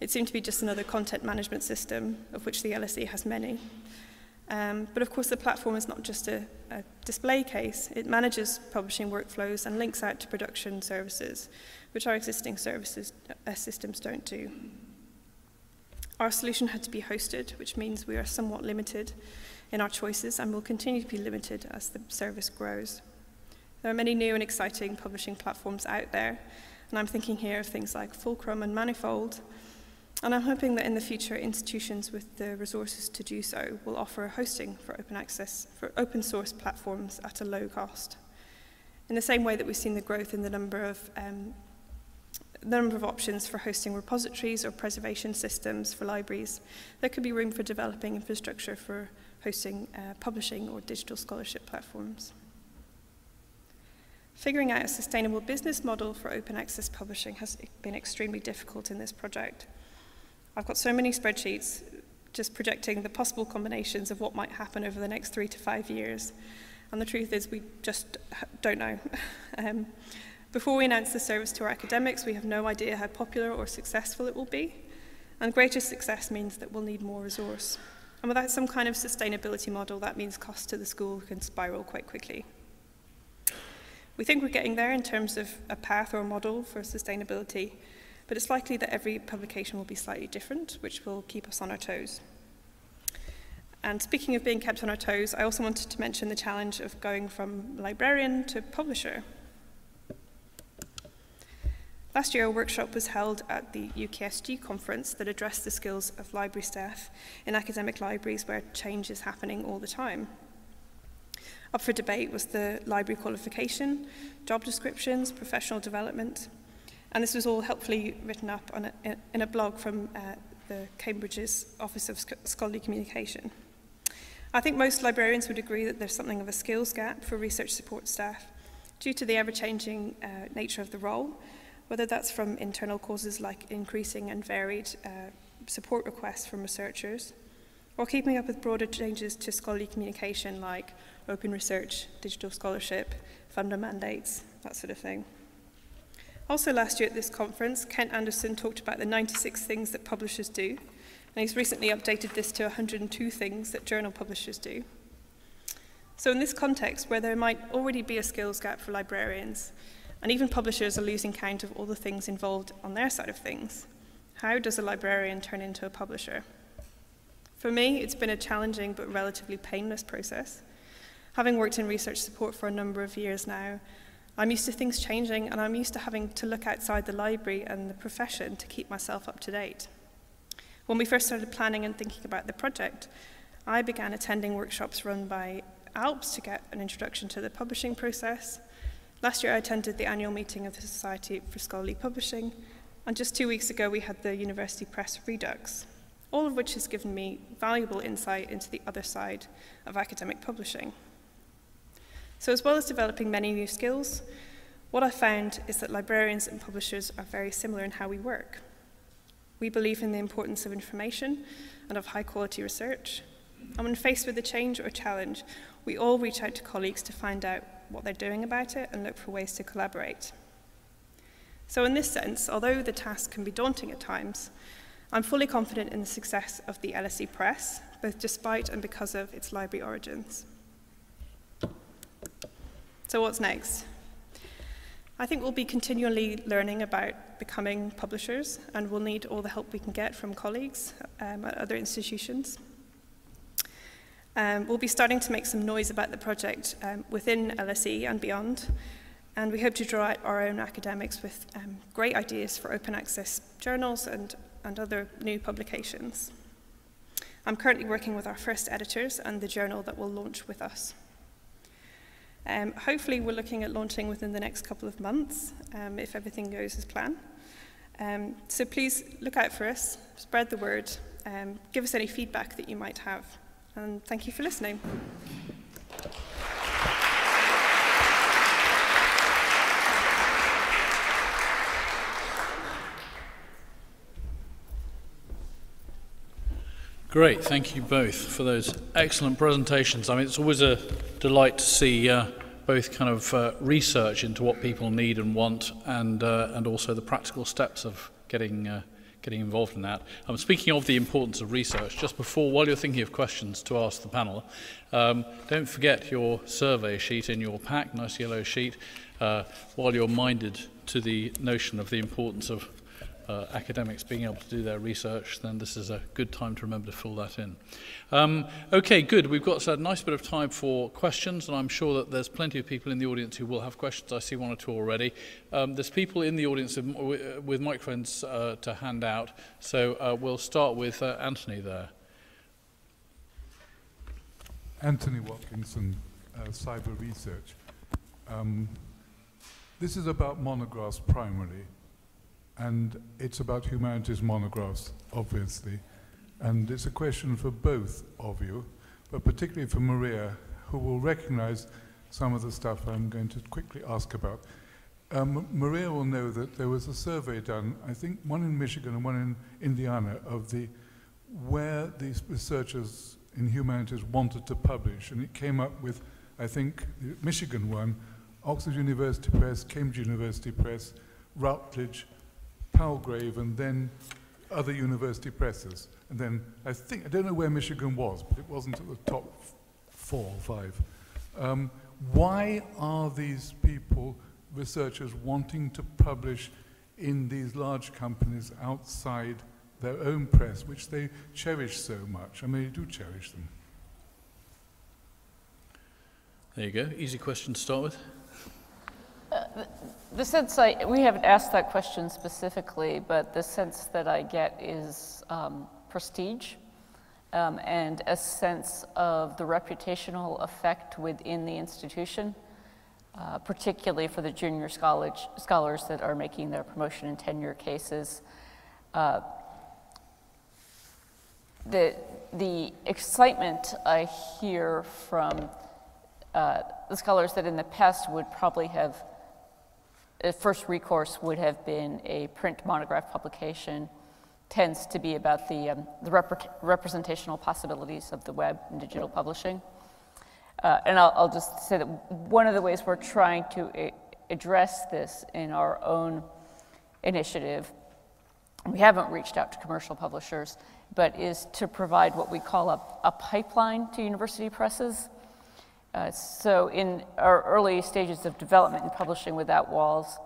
it seemed to be just another content management system, of which the LSE has many. Um, but of course, the platform is not just a, a display case. It manages publishing workflows and links out to production services, which our existing services uh, systems don't do. Our solution had to be hosted, which means we are somewhat limited in our choices and will continue to be limited as the service grows. There are many new and exciting publishing platforms out there, and I'm thinking here of things like Fulcrum and Manifold, and I'm hoping that in the future institutions with the resources to do so will offer hosting for open access, for open source platforms at a low cost. In the same way that we've seen the growth in the number of um, a number of options for hosting repositories or preservation systems for libraries. There could be room for developing infrastructure for hosting uh, publishing or digital scholarship platforms. Figuring out a sustainable business model for open access publishing has been extremely difficult in this project. I've got so many spreadsheets just projecting the possible combinations of what might happen over the next three to five years. And the truth is we just don't know. <laughs> um, before we announce the service to our academics, we have no idea how popular or successful it will be. And greater success means that we'll need more resource. And without some kind of sustainability model, that means costs to the school can spiral quite quickly. We think we're getting there in terms of a path or a model for sustainability, but it's likely that every publication will be slightly different, which will keep us on our toes. And speaking of being kept on our toes, I also wanted to mention the challenge of going from librarian to publisher. Last year, a workshop was held at the UKSG conference that addressed the skills of library staff in academic libraries where change is happening all the time. Up for debate was the library qualification, job descriptions, professional development, and this was all helpfully written up on a, in a blog from uh, the Cambridge's Office of Scholarly Communication. I think most librarians would agree that there's something of a skills gap for research support staff due to the ever-changing uh, nature of the role, whether that's from internal causes like increasing and varied uh, support requests from researchers, or keeping up with broader changes to scholarly communication like open research, digital scholarship, funder mandates, that sort of thing. Also last year at this conference, Kent Anderson talked about the 96 things that publishers do, and he's recently updated this to 102 things that journal publishers do. So in this context, where there might already be a skills gap for librarians, and even publishers are losing count of all the things involved on their side of things. How does a librarian turn into a publisher? For me, it's been a challenging but relatively painless process. Having worked in research support for a number of years now, I'm used to things changing and I'm used to having to look outside the library and the profession to keep myself up to date. When we first started planning and thinking about the project, I began attending workshops run by ALPSP to get an introduction to the publishing process, Last year I attended the annual meeting of the Society for Scholarly Publishing, and just two weeks ago we had the University Press Redux, all of which has given me valuable insight into the other side of academic publishing. So as well as developing many new skills, what I found is that librarians and publishers are very similar in how we work. We believe in the importance of information and of high quality research. And when faced with a change or challenge, we all reach out to colleagues to find out what they're doing about it and look for ways to collaborate. So in this sense, although the task can be daunting at times, I'm fully confident in the success of the LSE Press, both despite and because of its library origins. So what's next? I think we'll be continually learning about becoming publishers and we'll need all the help we can get from colleagues um, at other institutions. Um, we'll be starting to make some noise about the project um, within LSE and beyond, and we hope to draw out our own academics with um, great ideas for open access journals and, and other new publications. I'm currently working with our first editors and the journal that will launch with us. Um, hopefully, we're looking at launching within the next couple of months, um, if everything goes as planned. Um, so please look out for us, spread the word, um, give us any feedback that you might have. And thank you for listening. Great, thank you both for those excellent presentations. I mean, it's always a delight to see uh, both kind of uh, research into what people need and want, and uh, and also the practical steps of getting uh, getting involved in that. Um, speaking of the importance of research, just before, while you're thinking of questions to ask the panel, um, don't forget your survey sheet in your pack, nice yellow sheet, uh, while you're minded to the notion of the importance of uh, academics being able to do their research, then this is a good time to remember to fill that in. Um, okay, good. We've got a nice bit of time for questions, and I'm sure that there's plenty of people in the audience who will have questions. I see one or two already. Um, there's people in the audience with, with microphones uh, to hand out, so uh, we'll start with uh, Anthony there. Anthony Watkinson, uh, CIBER Research. Um, this is about monographs primarily. And it's about humanities monographs, obviously. And it's a question for both of you, but particularly for Maria, who will recognize some of the stuff I'm going to quickly ask about. Um, Maria will know that there was a survey done, I think one in Michigan and one in Indiana, of the where these researchers in humanities wanted to publish, and it came up with, I think, the Michigan one, Oxford University Press, Cambridge University Press, Routledge, Palgrave, and then other university presses. And then I think, I don't know where Michigan was, but it wasn't at the top four or five. Um, why are these people, researchers, wanting to publish in these large companies outside their own press, which they cherish so much? I mean, they do cherish them. There you go. Easy question to start with. The sense I, we haven't asked that question specifically, but the sense that I get is um, prestige um, and a sense of the reputational effect within the institution, uh, particularly for the junior scholars, scholars that are making their promotion and tenure cases. Uh, the, the excitement I hear from uh, the scholars that in the past would probably have first recourse would have been a print monograph publication, tends to be about the, um, the rep representational possibilities of the web and digital publishing. Uh, and I'll, I'll, just say that one of the ways we're trying to address this in our own initiative, we haven't reached out to commercial publishers, but is to provide what we call a, a pipeline to university presses uh, so in our early stages of development and Publishing Without Walls,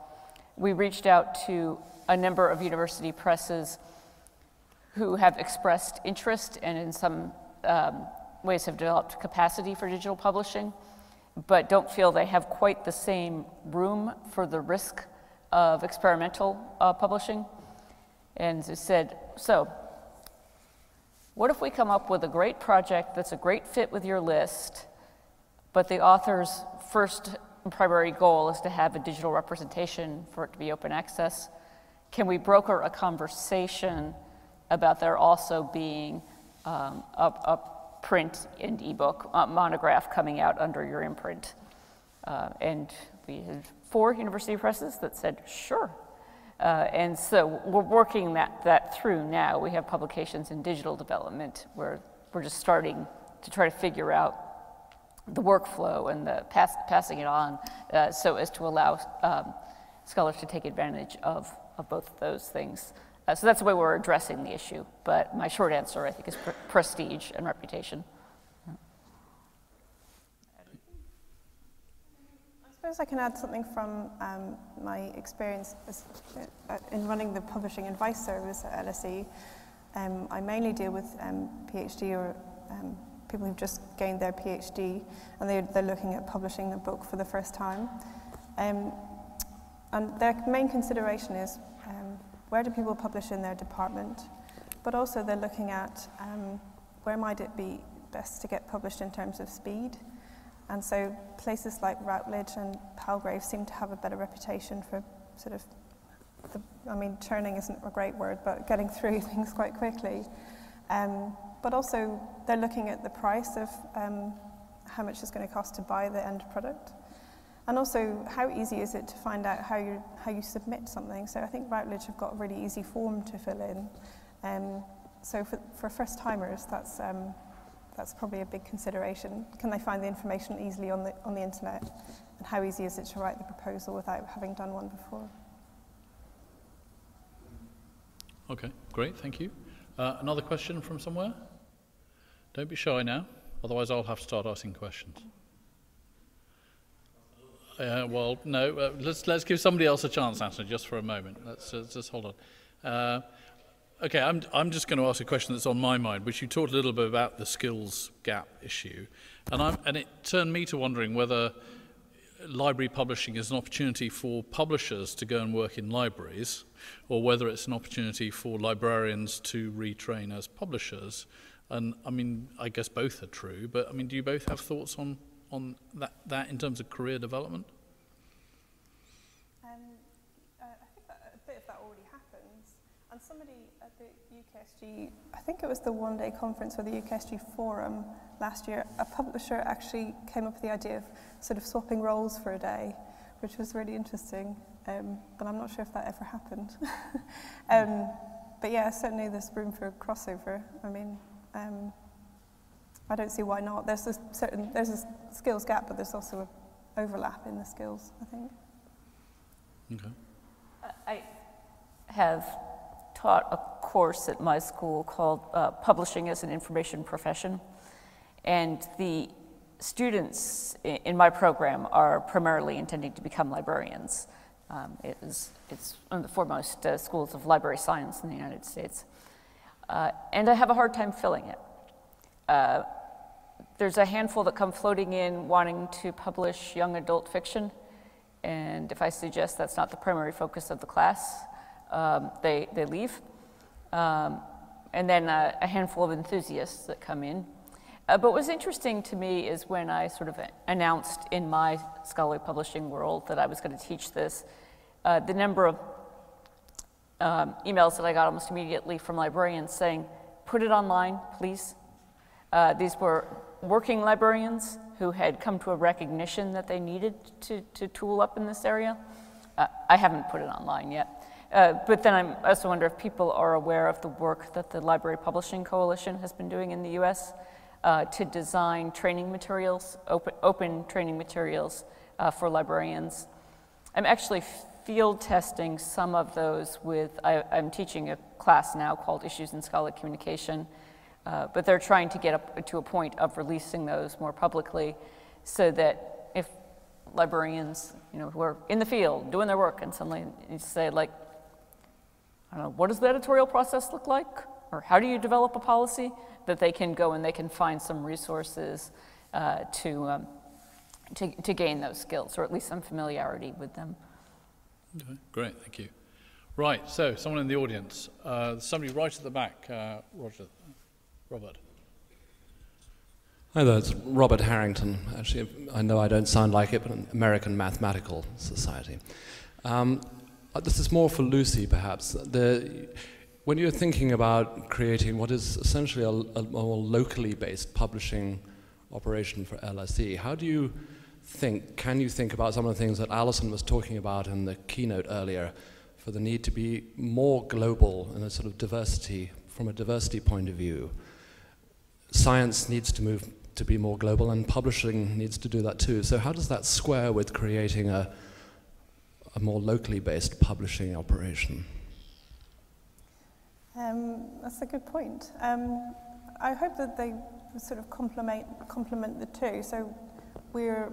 we reached out to a number of university presses who have expressed interest and in some um, ways have developed capacity for digital publishing, but don't feel they have quite the same room for the risk of experimental uh, publishing. And they said, so what if we come up with a great project that's a great fit with your list but the author's first primary goal is to have a digital representation for it to be open access. Can we broker a conversation about there also being um, a, a, print and ebook uh, monograph coming out under your imprint? Uh, and we had four university presses that said, sure. Uh, and so we're working that, that through now. We have publications in digital development where we're just starting to try to figure out the workflow and the pass, passing it on uh, so as to allow um, scholars to take advantage of, of both of those things. Uh, so that's the way we're addressing the issue. But my short answer, I think, is pr prestige and reputation. I suppose I can add something from um, my experience as, uh, in running the publishing advice service at LSE. Um, I mainly deal with um, PhD or um, people who've just gained their PhD and they're, they're looking at publishing a book for the first time. Um, and their main consideration is um, where do people publish in their department, but also they're looking at um, where might it be best to get published in terms of speed. And so places like Routledge and Palgrave seem to have a better reputation for sort of, the, I mean, churning isn't a great word, but getting <laughs> through things quite quickly. Um, but also they're looking at the price of um, how much it's going to cost to buy the end product. And also, how easy is it to find out how you, how you submit something? So I think Routledge have got a really easy form to fill in. Um, so for, for first timers, that's, um, that's probably a big consideration. Can they find the information easily on the, on the internet? And how easy is it to write the proposal without having done one before? Okay, great, thank you. Uh, another question from somewhere? Don't be shy now, otherwise I'll have to start asking questions. Uh, well, no, uh, let's, let's give somebody else a chance, Anthony, just for a moment. Let's, just hold on. Uh, okay, I'm, I'm just going to ask a question that's on my mind, which you talked a little bit about the skills gap issue. And, I'm, and it turned me to wondering whether library publishing is an opportunity for publishers to go and work in libraries, or whether it's an opportunity for librarians to retrain as publishers. And I mean, I guess both are true, but I mean, do you both have thoughts on, on that, that in terms of career development? Um, I think that a bit of that already happens. And somebody at the UKSG, I think it was the one day conference or the UKSG forum last year, a publisher actually came up with the idea of sort of swapping roles for a day, which was really interesting. Um, but I'm not sure if that ever happened. <laughs> um, but yeah, certainly there's room for crossover. I mean, um, I don't see why not. There's a certain there's a skills gap, but there's also an overlap in the skills. I think. Okay. I have taught a course at my school called uh, Publishing as an Information Profession, and the students in my program are primarily intending to become librarians. Um, it is, it's one of the foremost uh, schools of library science in the United States. Uh, and I have a hard time filling it. Uh, there's a handful that come floating in wanting to publish young adult fiction. And if I suggest that's not the primary focus of the class, um, they, they leave. Um, and then a, a, handful of enthusiasts that come in. Uh, but what's interesting to me is when I sort of announced in my scholarly publishing world that I was going to teach this, uh, the number of um, emails that I got almost immediately from librarians saying, put it online, please. Uh, these were working librarians who had come to a recognition that they needed to, to tool up in this area. Uh, I haven't put it online yet. Uh, but then I also wonder if people are aware of the work that the Library Publishing Coalition has been doing in the US uh, to design training materials, open, open training materials uh, for librarians. I'm actually field testing some of those with, I, am teaching a class now called Issues in Scholarly Communication, uh, but they're trying to get up to a point of releasing those more publicly so that if librarians, you know, who are in the field doing their work and suddenly you say like, I don't know, what does the editorial process look like? Or how do you develop a policy? That they can go and they can find some resources uh, to, um, to, to gain those skills, or at least some familiarity with them. Okay, great, thank you. Right, so someone in the audience, uh, somebody right at the back, uh, Roger, Robert. Hi there, it's Robert Harrington. Actually, I know I don't sound like it, but an American Mathematical Society. Um, uh, this is more for Lucy, perhaps. The, when you're thinking about creating what is essentially a, a more locally based publishing operation for LSE, how do you think, can you think about some of the things that Alison was talking about in the keynote earlier for the need to be more global and a sort of diversity, from a diversity point of view? Science needs to move to be more global and publishing needs to do that too. So how does that square with creating a, a more locally based publishing operation? Um, that's a good point. Um, I hope that they sort of complement complement the two. So we're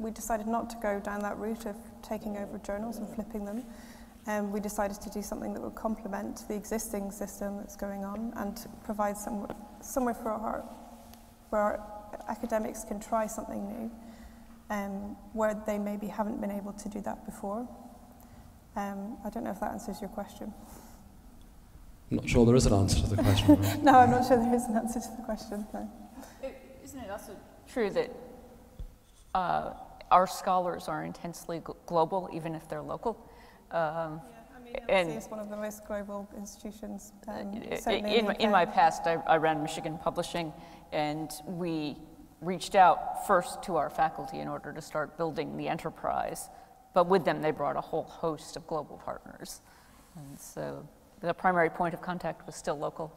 we decided not to go down that route of taking over journals and flipping them. Um, we decided to do something that would complement the existing system that's going on and provide some, somewhere for our, where our academics can try something new, um, where they maybe haven't been able to do that before. Um, I don't know if that answers your question. I'm not sure there is an answer to the question. <laughs> no, I'm not sure there is an answer to the question. No. Isn't it also true that uh, our scholars are intensely global, even if they're local. Um, yeah, I mean, one of the most global institutions. Um, in, in, in, my past, I, I, ran Michigan Publishing, and we reached out first to our faculty in order to start building the enterprise. But with them, they brought a whole host of global partners. And so the primary point of contact was still local,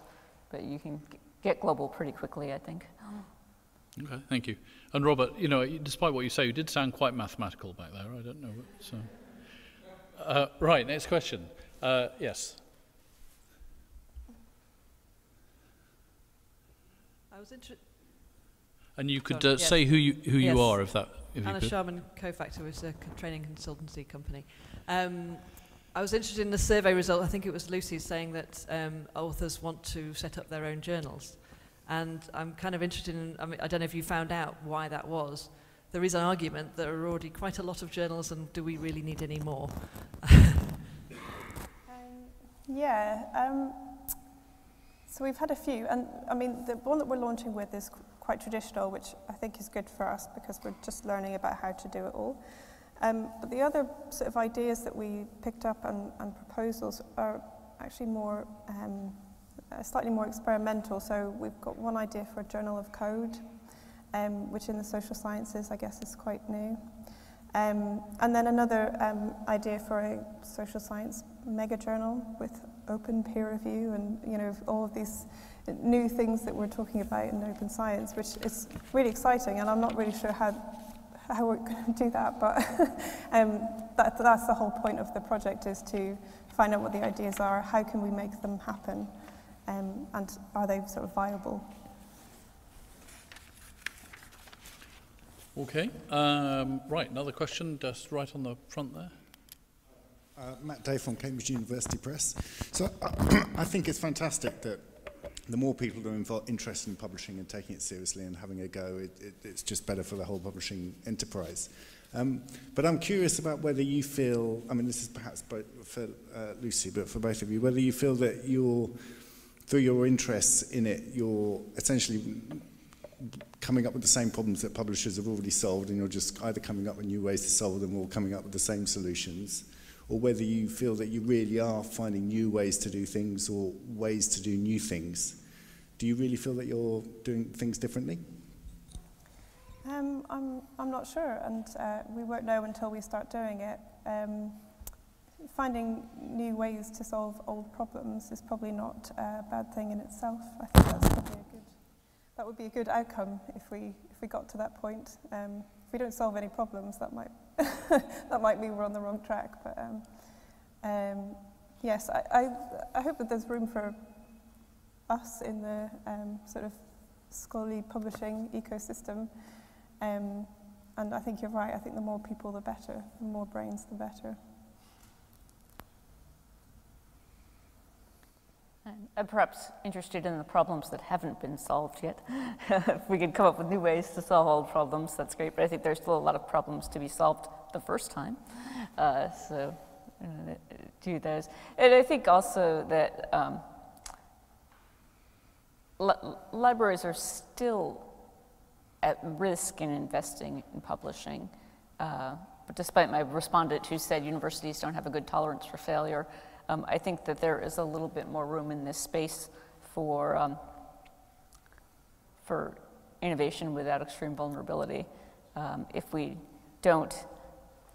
but you can get global pretty quickly, I think. Okay, thank you. And Robert, you know, despite what you say, you did sound quite mathematical back there. I don't know. So, uh, right, next question. Uh, yes. I was interested. And you could uh, yes. say who you who yes. you are, if that. If Anna Sharman, Cofactor with a training consultancy company. Um, I was interested in the survey result. I think it was Lucy saying that um, authors want to set up their own journals. And I'm kind of interested in, I, mean, I don't know if you found out why that was. There is an argument that there are already quite a lot of journals, and do we really need any more? <laughs> um, yeah. Um, so we've had a few, and I mean, the one that we're launching with is quite traditional, which I think is good for us because we're just learning about how to do it all. Um, but the other sort of ideas that we picked up and, and proposals are actually more, um, slightly more experimental. So we've got one idea for a journal of code, um, which in the social sciences, I guess, is quite new. Um, and then another um, idea for a social science mega journal with open peer review and you know all of these new things that we're talking about in open science, which is really exciting. And I'm not really sure how how we're going to do that, but <laughs> um, that, that's the whole point of the project is to find out what the ideas are, how can we make them happen, um, and are they sort of viable. Okay, um, right, another question just right on the front there. Uh, Matt Day from Cambridge University Press. So uh, <clears throat> I think it's fantastic that the more people are involved, interested in publishing and taking it seriously and having a go, it, it, it's just better for the whole publishing enterprise. Um, but I'm curious about whether you feel, I mean, this is perhaps for uh, Lucy, but for both of you, whether you feel that you're, through your interests in it, you're essentially coming up with the same problems that publishers have already solved and you're just either coming up with new ways to solve them or coming up with the same solutions or whether you feel that you really are finding new ways to do things or ways to do new things. Do you really feel that you're doing things differently? Um I'm I'm not sure and uh, we won't know until we start doing it. Um finding new ways to solve old problems is probably not a bad thing in itself. I think that's probably a good that would be a good outcome if we if we got to that point. Um, if we don't solve any problems, that might <laughs> that might mean we're on the wrong track. But um, um, yes, I, I, I hope that there's room for us in the um, sort of scholarly publishing ecosystem. Um, and I think you're right. I think the more people, the better. The more brains, the better. I'm perhaps interested in the problems that haven't been solved yet. <laughs> if we could come up with new ways to solve old problems, that's great. But I think there's still a lot of problems to be solved the first time. Uh, so uh, do those. And I think also that um, li libraries are still at risk in investing in publishing. Uh, but despite my respondent who said universities don't have a good tolerance for failure, um, I think that there is a little bit more room in this space for, um, for innovation without extreme vulnerability. Um, if we don't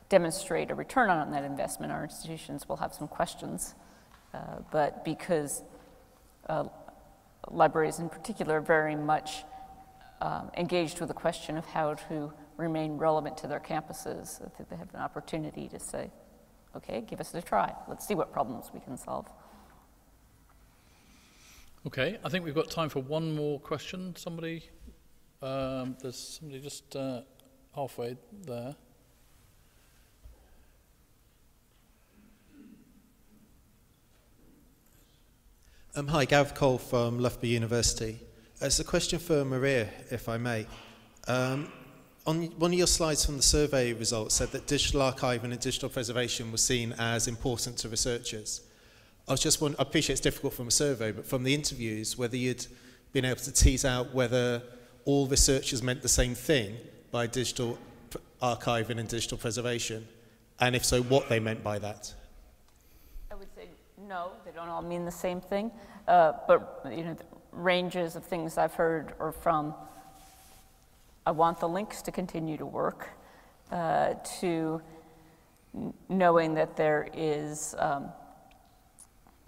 demonstrate a return on that investment, our institutions will have some questions. Uh, but because uh, libraries in particular are very much um, engaged with the question of how to remain relevant to their campuses, I think they have an opportunity to say, Okay, give us a try. Let's see what problems we can solve. Okay, I think we've got time for one more question. Somebody, um, there's somebody just uh, halfway there. Um, hi, Gav Cole from Loughborough University. It's a question for Maria, if I may. Um, on one of your slides from the survey results said that digital archiving and digital preservation were seen as important to researchers. I was just wondering, I appreciate it's difficult from a survey, but from the interviews, whether you'd been able to tease out whether all researchers meant the same thing by digital archiving and digital preservation, and if so, what they meant by that. I would say no, they don't all mean the same thing, uh, but you know, ranges of things I've heard are from I want the links to continue to work, uh, to knowing that there is um,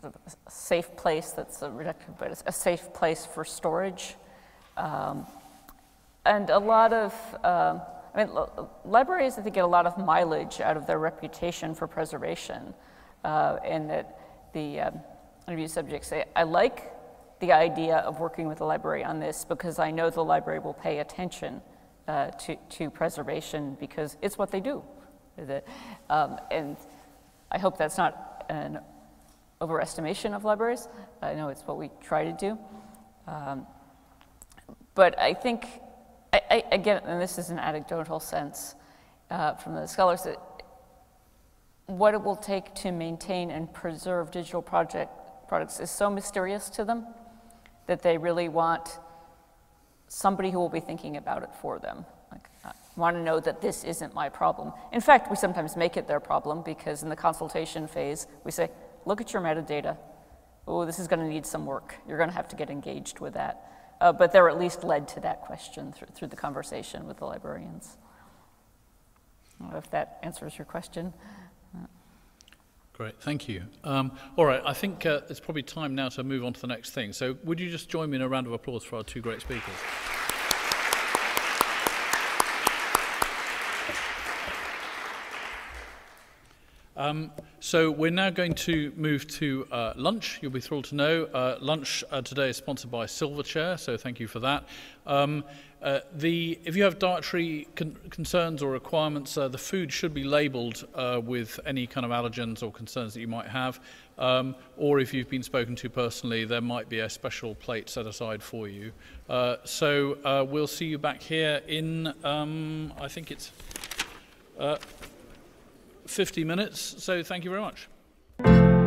a safe place that's a reductive, but a safe place for storage. Um, and a lot of, uh, I mean, libraries, I think, get a lot of mileage out of their reputation for preservation, uh, and that the um, interview subjects say, I like the idea of working with the library on this because I know the library will pay attention uh, to, to preservation because it's what they do. Um, and I hope that's not an overestimation of libraries. I know it's what we try to do. Um, but I think, I, I, again, and this is an anecdotal sense uh, from the scholars, that what it will take to maintain and preserve digital project products is so mysterious to them that they really want somebody who will be thinking about it for them. Like, I want to know that this isn't my problem. In fact, we sometimes make it their problem because in the consultation phase, we say, look at your metadata. oh, this is going to need some work. You're going to have to get engaged with that. Uh, but they're at least led to that question through, through the conversation with the librarians. I don't know if that answers your question. Great, thank you. Um, all right, I think uh, it's probably time now to move on to the next thing. So, would you just join me in a round of applause for our two great speakers? Um, so we're now going to move to uh, lunch. You'll be thrilled to know uh, lunch uh, today is sponsored by Silverchair, so thank you for that. Um, uh, the, if you have dietary con concerns or requirements, uh, the food should be labelled uh, with any kind of allergens or concerns that you might have. Um, or if you've been spoken to personally, there might be a special plate set aside for you. Uh, so uh, we'll see you back here in, um, I think it's uh, 50 minutes. So thank you very much.